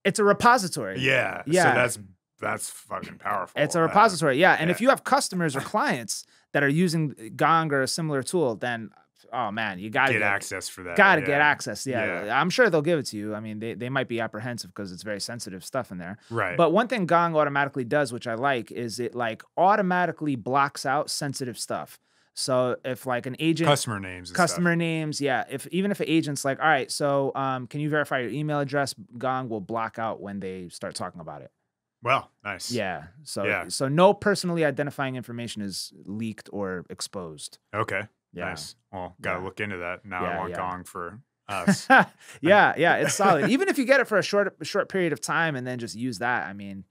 It's a repository. yeah, Yeah. So that's that's fucking powerful. It's a Uh, repository, yeah. And if you have customers or clients that are using Gong or a similar tool, then oh man, you gotta get, get, access for that. Gotta yeah. get access. Yeah. Yeah. I'm sure they'll give it to you. I mean, they, they might be apprehensive because it's very sensitive stuff in there. Right. But one thing Gong automatically does, which I like, is it like automatically blocks out sensitive stuff. So if like an agent customer names. And stuff. customer names, yeah. If even if an agent's like, all right, so um, can you verify your email address? Gong will block out when they start talking about it. Well, nice. Yeah. So Yeah. so no personally identifying information is leaked or exposed. Okay. Yeah. Nice. Well, got to Yeah. look into that. Now Yeah, I want yeah. Gong for [laughs] us. yeah, yeah, it's solid. Even if you get it for a short short period of time and then just use that, I mean,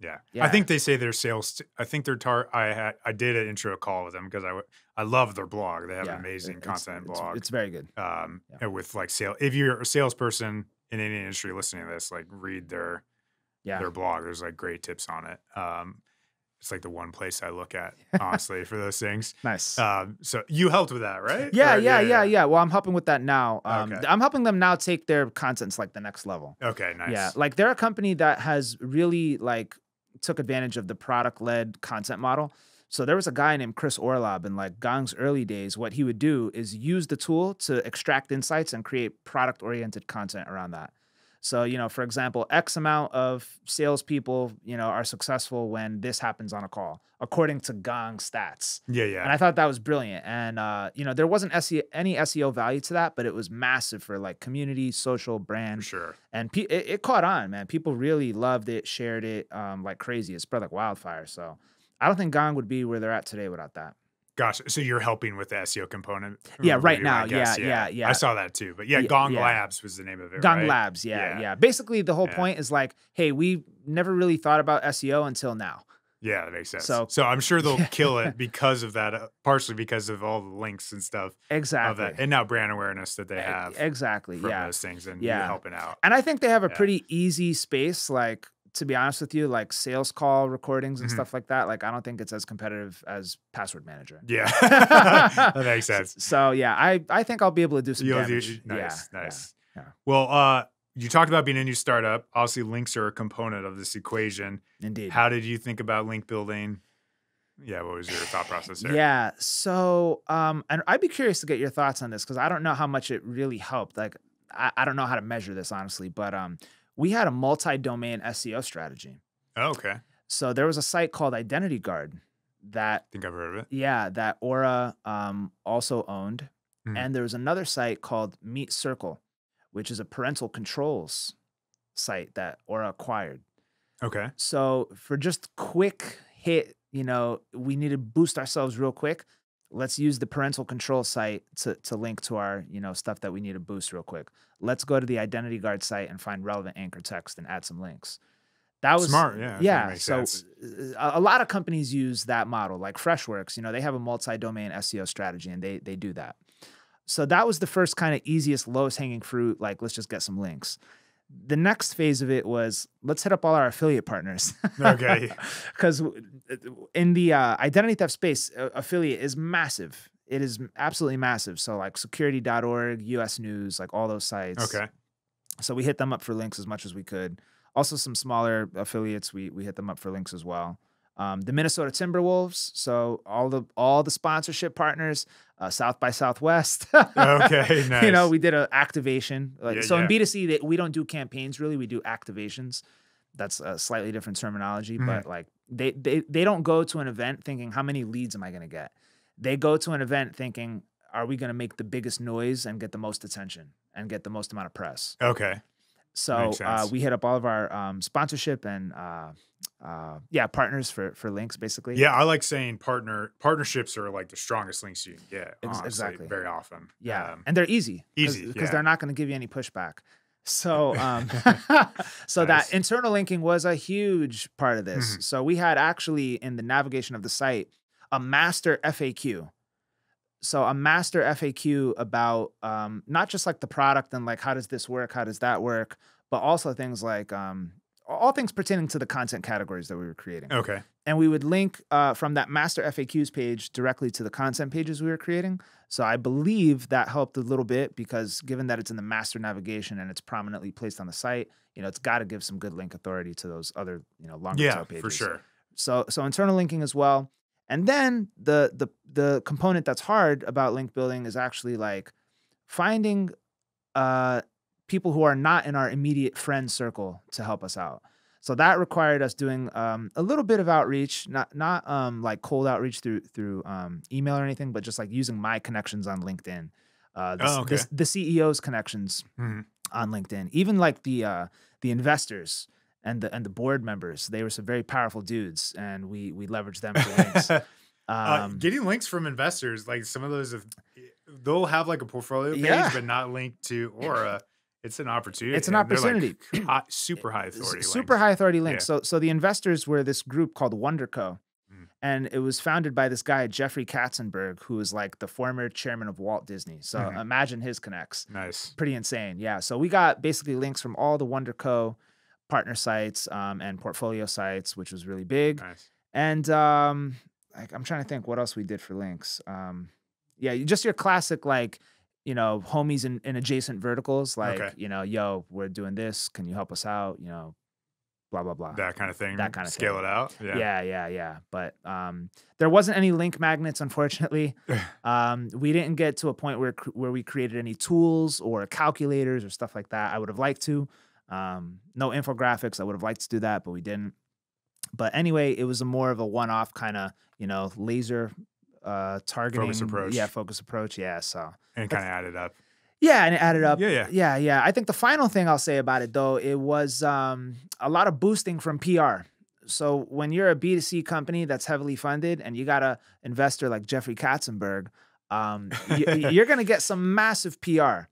Yeah. Yeah. I think they say their sales. I think their tar. I had. I did an intro call with them because I. w- I love their blog. They have yeah, an amazing it's- content it's, blog. It's very good. um, yeah. and with like sale. If you're a salesperson in any industry listening to this, like read their Yeah. their blog. There's like great tips on it. Um, it's like the one place I look at [laughs] honestly for those things. Nice. Um, so you helped with that, right? yeah, Or- yeah, yeah, yeah. Well, I'm helping with that now. Um, Okay. I'm helping them now take their contents like the next level. Okay, nice. Yeah, like they're a company that has really like took advantage of the product led content model. So there was a guy named Chris Orlob in like Gong's early days. What he would do is use the tool to extract insights and create product oriented content around that. So, you know, for example, X amount of salespeople, you know, are successful when this happens on a call, according to Gong stats. Yeah, yeah. And I thought that was brilliant. And uh, you know, there wasn't SEO, any SEO value to that, but it was massive for like community, social, for brand, sure. and pe- it, it caught on, man. People really loved it, shared it um, like crazy. It spread like wildfire. So I don't think Gong would be where they're at today without that. Gosh, so you're helping with the SEO component? Yeah, right now, guess, yeah, yeah, yeah. I saw that too. But yeah, Ye- Gong yeah. Labs was the name of it. Gong right? Labs, yeah, Yeah. yeah, Basically, the whole Yeah. point is like, hey, we never really thought about SEO until now. Yeah, that makes sense. So- So, I'm sure they'll [laughs] kill it because of that, uh, partially because of all the links and stuff of Exactly. and now brand awareness that they have Exactly. from Yeah. those things, and Yeah. helping out. And I think they have a Yeah. pretty easy space. Like, to be honest with you, like sales call recordings and Mhm. stuff like that. Like, I don't think it's as competitive as Password Manager. Yeah, [laughs] that makes sense. So yeah, I I think I'll be able to do some You'll do- nice, yeah, yeah. nice. yeah. Well, uh, you talked about being a new startup. Obviously, links are a component of this equation. Indeed. How did you think about link building? Yeah, what was your thought process there? Yeah. So, um, and I'd be curious to get your thoughts on this because I don't know how much it really helped. Like, I, I don't know how to measure this honestly, but um, we had a multi-domain SEO strategy. Oh, okay. So there was a site called Identity Guard that, I think I've heard of it. yeah, that Aura um also owned, Mhm. and there was another site called Meet Circle, which is a parental controls site that Aura acquired. Okay. So for just quick hit, you know, we need to boost ourselves real quick. Let's use the parental control site to, to link to our, you know, stuff that we need to boost real quick. Let's go to the identity guard site and find relevant anchor text and add some links. That was Smart, yeah, I think it Yeah. So sense. uh, a, a lot of companies use that model, like Freshworks. You know, they have a multi-domain SEO strategy, and they they do that. So that was the first kind of easiest, lowest hanging fruit. Like, let's just get some links. The next phase of it was let's hit up all our affiliate partners. Okay. [laughs] Because in the uh, identity theft space, uh, affiliate is massive. It is absolutely massive. So like security.org, US News, like all those sites. Okay. So we hit them up for links as much as we could. Also, some smaller affiliates, we we hit them up for links as well. Um, the Minnesota Timberwolves, so all the all the sponsorship partners, uh, South by Southwest. [laughs] Okay, nice. [laughs] You know, we did an activation. Like, Yeah, so in. B two C, that we don't do campaigns really. We do activations. That's a slightly different terminology, Mhm. but like they they they don't go to an event thinking how many leads am I going to get. They go to an event thinking, are we going to make the biggest noise and get the most attention and get the most amount of press? Okay. So uh, we hit up all of our um, sponsorship and uh, uh, yeah partners for for links basically. Yeah, I like saying partner partnerships are like the strongest links you can get. Honestly, exactly. Very often. yeah, Um, and they're easy. easy, because yeah. they're not going to give you any pushback. So [laughs] um, [laughs] so Nice. that internal linking was a huge part of this. Mhm. So we had actually in the navigation of the site a master FAQ. So a master FAQ about um, not just like the product and like how does this work, how does that work, but also things like um, all things pertaining to the content categories that we were creating. okay. And we would link uh, from that master FAQs page directly to the content pages we were creating. So I believe that helped a little bit because given that it's in the master navigation and it's prominently placed on the site, you know, it's got to give some good link authority to those other, you know, longer Yeah, tail pages. for sure. So so internal linking as well. And then the the the component that's hard about link building is actually like finding uh people who are not in our immediate friend circle to help us out. So that required us doing um, a little bit of outreach, not not um, like cold outreach through through um, email or anything, but just like using my connections on LinkedIn, uh, the, Oh, okay. the, the CEO's connections Mhm. on LinkedIn, even like the uh, the investors and the and the board members. They were some very powerful dudes, and we we leveraged them for [laughs] links. Uh, Um, getting links from investors, like some of those, have, they'll have like a portfolio page, Yeah. but not linked to Aura. It's an opportunity. It's an they're, like, opportunity. [clears throat] high- super high authority. super links. high authority links. So so the investors were this group called WndrCo. Mm. And it was founded by this guy, Jeffrey Katzenberg, who is like the former chairman of Walt Disney. So Mhm. imagine his connects. Nice. Pretty insane. Yeah. So we got basically links from all the WndrCo partner sites um, and portfolio sites, which was really big. Nice. And um, like I'm trying to think what else we did for links. Um, yeah, just your classic like, you know, homies in, in adjacent verticals, like, Okay. you know, yo, we're doing this. Can you help us out? You know, blah blah blah. that kind of thing. That kinda scale thing. it out. Yeah. yeah, yeah, yeah. But um, there wasn't any link magnets, unfortunately. [laughs] um, we didn't get to a point where where we created any tools or calculators or stuff like that. I would have liked to. Um, no infographics. I would have liked to do that, but we didn't. But anyway, it was a more of a one-off kind of you know laser uh targeting approach. Yeah, focus approach. Yeah. So and kind of added up. yeah, and it added up. Yeah, yeah. yeah, yeah. I think the final thing I'll say about it though, it was um, a lot of boosting from PR. So when you're a B2C company that's heavily funded and you got a investor like Jeffrey Katzenberg, um, you, [laughs] you're gonna get some massive PR.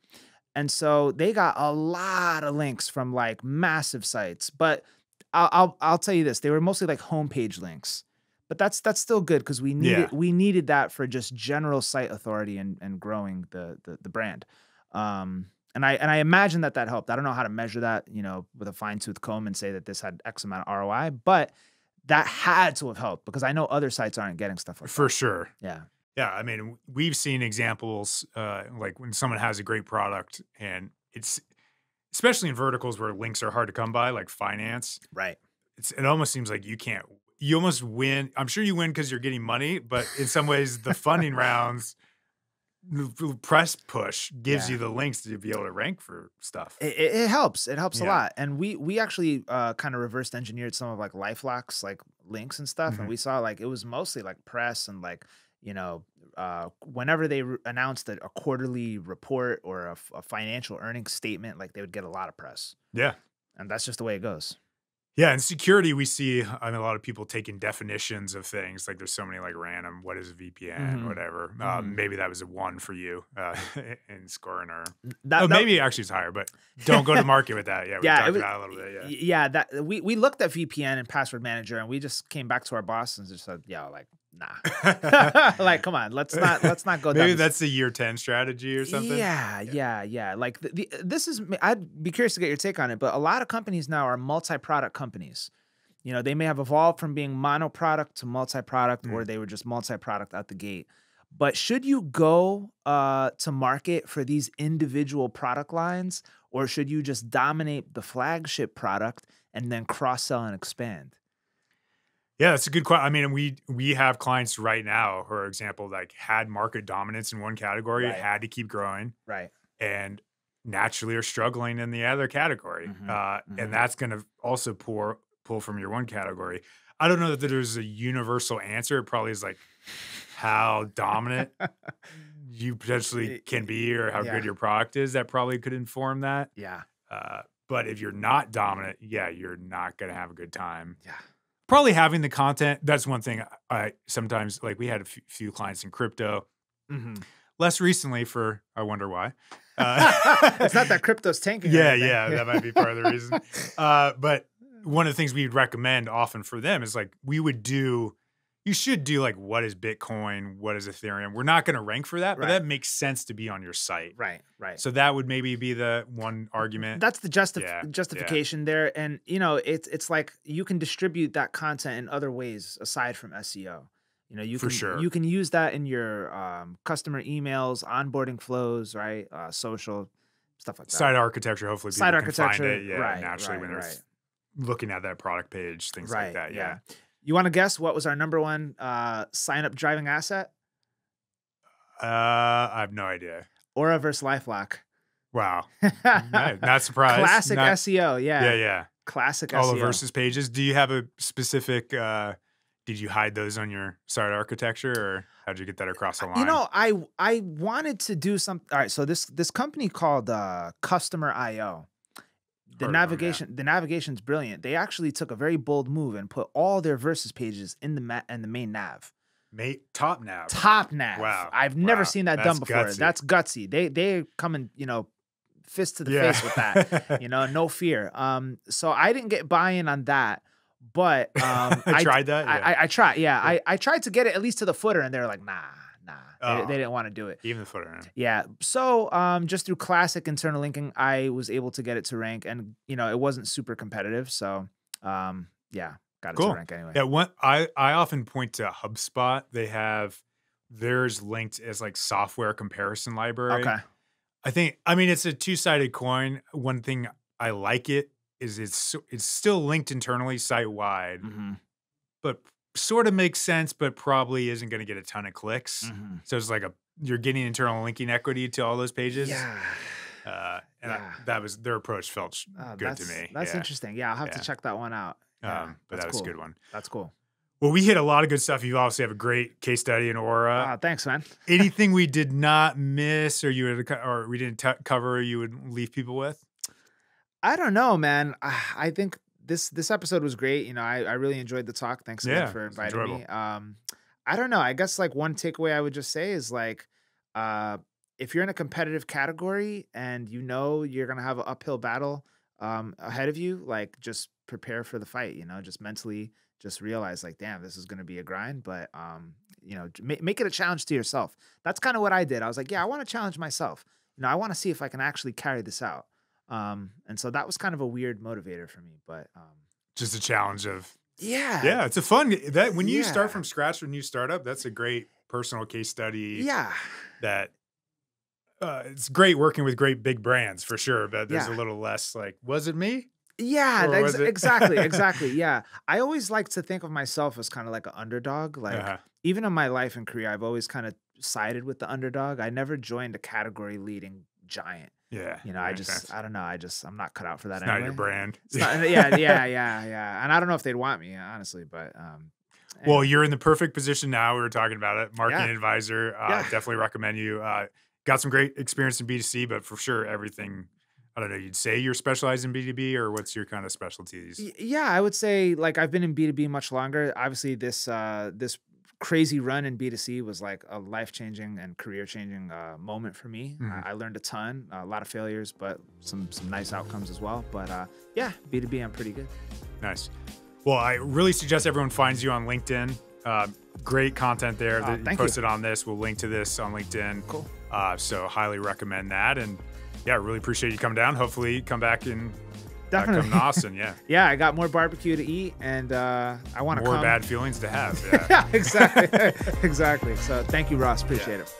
And so they got a lot of links from like massive sites. But I'll I'll, I'll tell you this: they were mostly like homepage links. But that's that's still good because we needed Yeah. we needed that for just general site authority and, and growing the, the the brand. Um, and I and I imagine that that helped. I don't know how to measure that, you know, with a fine tooth comb and say that this had X amount of ROI, but that had to have helped because I know other sites aren't getting stuff like For that. sure. Yeah. Yeah, I mean, we've seen examples uh, like when someone has a great product and it's especially in verticals where links are hard to come by, like finance. Right. It's it almost seems like you can't. You almost win. I'm sure you win because you're getting money, but in some ways, the [laughs] funding rounds, the press push gives Yeah. you the links to be able to rank for stuff. It, it, helps. It helps a lot. And we we actually uh, kind of reversed engineered some of like LifeLock's like links and stuff, Mhm. and we saw like it was mostly like press and like you know uh, whenever they re- announced a, a quarterly report or a financial earnings statement, like they would get a lot of press, yeah. and that's just the way it goes. Yeah, in security, we see I mean, a lot of people taking definitions of things. Like there's so many like random, what is a VPN, Mhm. whatever. Um, maybe that was a one for you uh, [laughs] in scoring, or That, oh, that- maybe actually it's higher, but don't go to market with that. Yeah, we [laughs] Yeah, talked was- about it a little bit. Yeah, yeah that we we looked at VPN and password manager and we just came back to our boss and just said, yeah, like, nah, [laughs] [laughs] like, come on, let's not let's not go maybe that's the year ten strategy or something. Yeah, yeah, yeah. Like the, the this is I'd be curious to get your take on it, but a lot of companies now are multi-product companies. You know, they may have evolved from being mono-product to multi-product, Mm. or they were just multi-product out the gate. But should you go uh, to market for these individual product lines, or should you just dominate the flagship product and then cross-sell and expand? Yeah, that's a good question. I mean, we we have clients right now, for example, like had market dominance in one category, Right. had to keep growing, Right. and naturally are struggling in the other category. Mhm, Uh, mhm. And that's going to also pour pull from your one category. I don't know that there's a universal answer. It probably is like how dominant [laughs] you potentially can be or how Yeah. good your product is. That probably could inform that. Yeah. Uh, but if you're not dominant, yeah, you're not going to have a good time Yeah. Probably having the content that's one thing i sometimes like we had a few, few clients in crypto hmm less recently for i wonder why uh, [laughs] it's not that crypto's tanking. yeah yeah that might be part of the reason [laughs] uh, but one of the things we'd recommend often for them is like we would do you should do like what is bitcoin what is ethereum we're not going to rank for that but Right. that makes sense to be on your site right, right. so that would maybe be the one argument That's the justif- Yeah, yeah. justification there, and you know, it's it's like you can distribute that content in other ways aside from SEO. You know, you For can sure. you can use that in your um, customer emails, onboarding flows, right? Uh, social stuff like that. site architecture hopefully Site architecture, it yeah right, naturally when they're right. looking at that product page things right. like that yeah. You want to guess what was our number one uh, sign up driving asset? Uh, I have no idea. Aura versus LifeLock. Wow, No, not [laughs] surprised. Classic Not- SEO. Yeah. Yeah, yeah. Classic All SEO. the versus pages. Do you have a specific? uh Did you hide those on your site architecture, or how'd you get that across the line? You know, I I wanted to do something. All right, so this this company called uh, Customer.io. The Heard of 'em, navigation the navigation's brilliant. They actually took a very bold move and put all their versus pages in the ma- in the main nav. mate, top nav. Top nav. Wow, I've never seen that that's done before. gutsy. That's gutsy. They they come and you know fist to the yeah. face with that. [laughs] you know, no fear. Um, so I didn't get buy-in on that, but um, [laughs] I tried that. Yeah. I, I tried. Yeah, I, I tried to get it at least to the footer, and they're like, nah, nah. They, Oh. they didn't want to do it. Even the footer. huh? Yeah. So um, just through classic internal linking, I was able to get it to rank, and you know, it wasn't super competitive. So um, yeah, got it Cool. to rank anyway. Yeah, one I I often point to HubSpot. They have theirs linked as like software comparison library. Okay. I think I mean it's a two sided coin. One thing I like it is it's it's still linked internally site wide, Mhm, but sort of makes sense, but probably isn't going to get a ton of clicks. mhm. So it's like a you're getting internal linking equity to all those pages. Yeah. Uh, and I- that was their approach felt Oh, good to me. That's yeah. interesting. Yeah, I'll have Yeah. to check that one out. Yeah, Um, but that's that was cool. a good one. That's cool. Well, we hit a lot of good stuff. You obviously have a great case study in Aura. Ah, thanks, man. [laughs] Anything we did not miss, or you would, or we didn't t- cover, you would leave people with? I don't know, man. Ah, I think this this episode was great. You know, I, I really enjoyed the talk. Thanks again Yeah, for it's inviting me. Um, I don't know. I guess like one takeaway I would just say is like, uh, if you're in a competitive category and you know you're gonna have an uphill battle um, ahead of you, like just prepare for the fight. You know, just mentally, just realize like, damn, this is gonna be a grind. But um, you know, make, make it a challenge to yourself. That's kind of what I did. I was like, yeah, I want to challenge myself. You know, I want to see if I can actually carry this out. Um, and so that was kind of a weird motivator for me. But um, Just a challenge of yeah, yeah, it's a fun that when you start from scratch when you start up, that's a great personal case study. yeah, that uh, it's great working with great big brands for sure, but there's Yeah. a little less like, was it me? yeah, ex- it- exactly, [laughs] exactly. Yeah, I always like to think of myself as kind of like an underdog. Like Uh-huh. even in my life and career, I've always kind of sided with the underdog. I never joined a category leading giant. Yeah. You know, I just, sense. I don't know. I just, I'm not cut out for that. it's not your brand. Not- yeah, [laughs] yeah, yeah, yeah. And I don't know if they'd want me, honestly, but um, Well, you're in the perfect position now. We were talking about it. Marketing Yeah. advisor. Uh, Yeah. Definitely recommend you. Uh, got some great experience in B2C, but for sure, everything. I don't know. You'd say you're specialized in B2B, or what's your kind of specialties? Yeah i would say like i've been in b2b much longer obviously this uh this crazy run in b2c was like a life-changing and career-changing uh, moment for me Mhm. I, I learned a ton a lot of failures but some some nice outcomes as well but uh yeah b2b i'm pretty good Nice. Well, I really suggest everyone finds you on LinkedIn. Uh, great content there Oh, that you thank you. posted on this. We'll link to this on LinkedIn. cool Uh, so highly recommend that. And yeah, really appreciate you coming down. Hopefully, come back and uh, come definitely to Austin. Yeah, [laughs] yeah i got more barbecue to eat and uh i want to more come bad feelings to have. [laughs] Yeah. yeah exactly [laughs] exactly so thank you ross appreciate it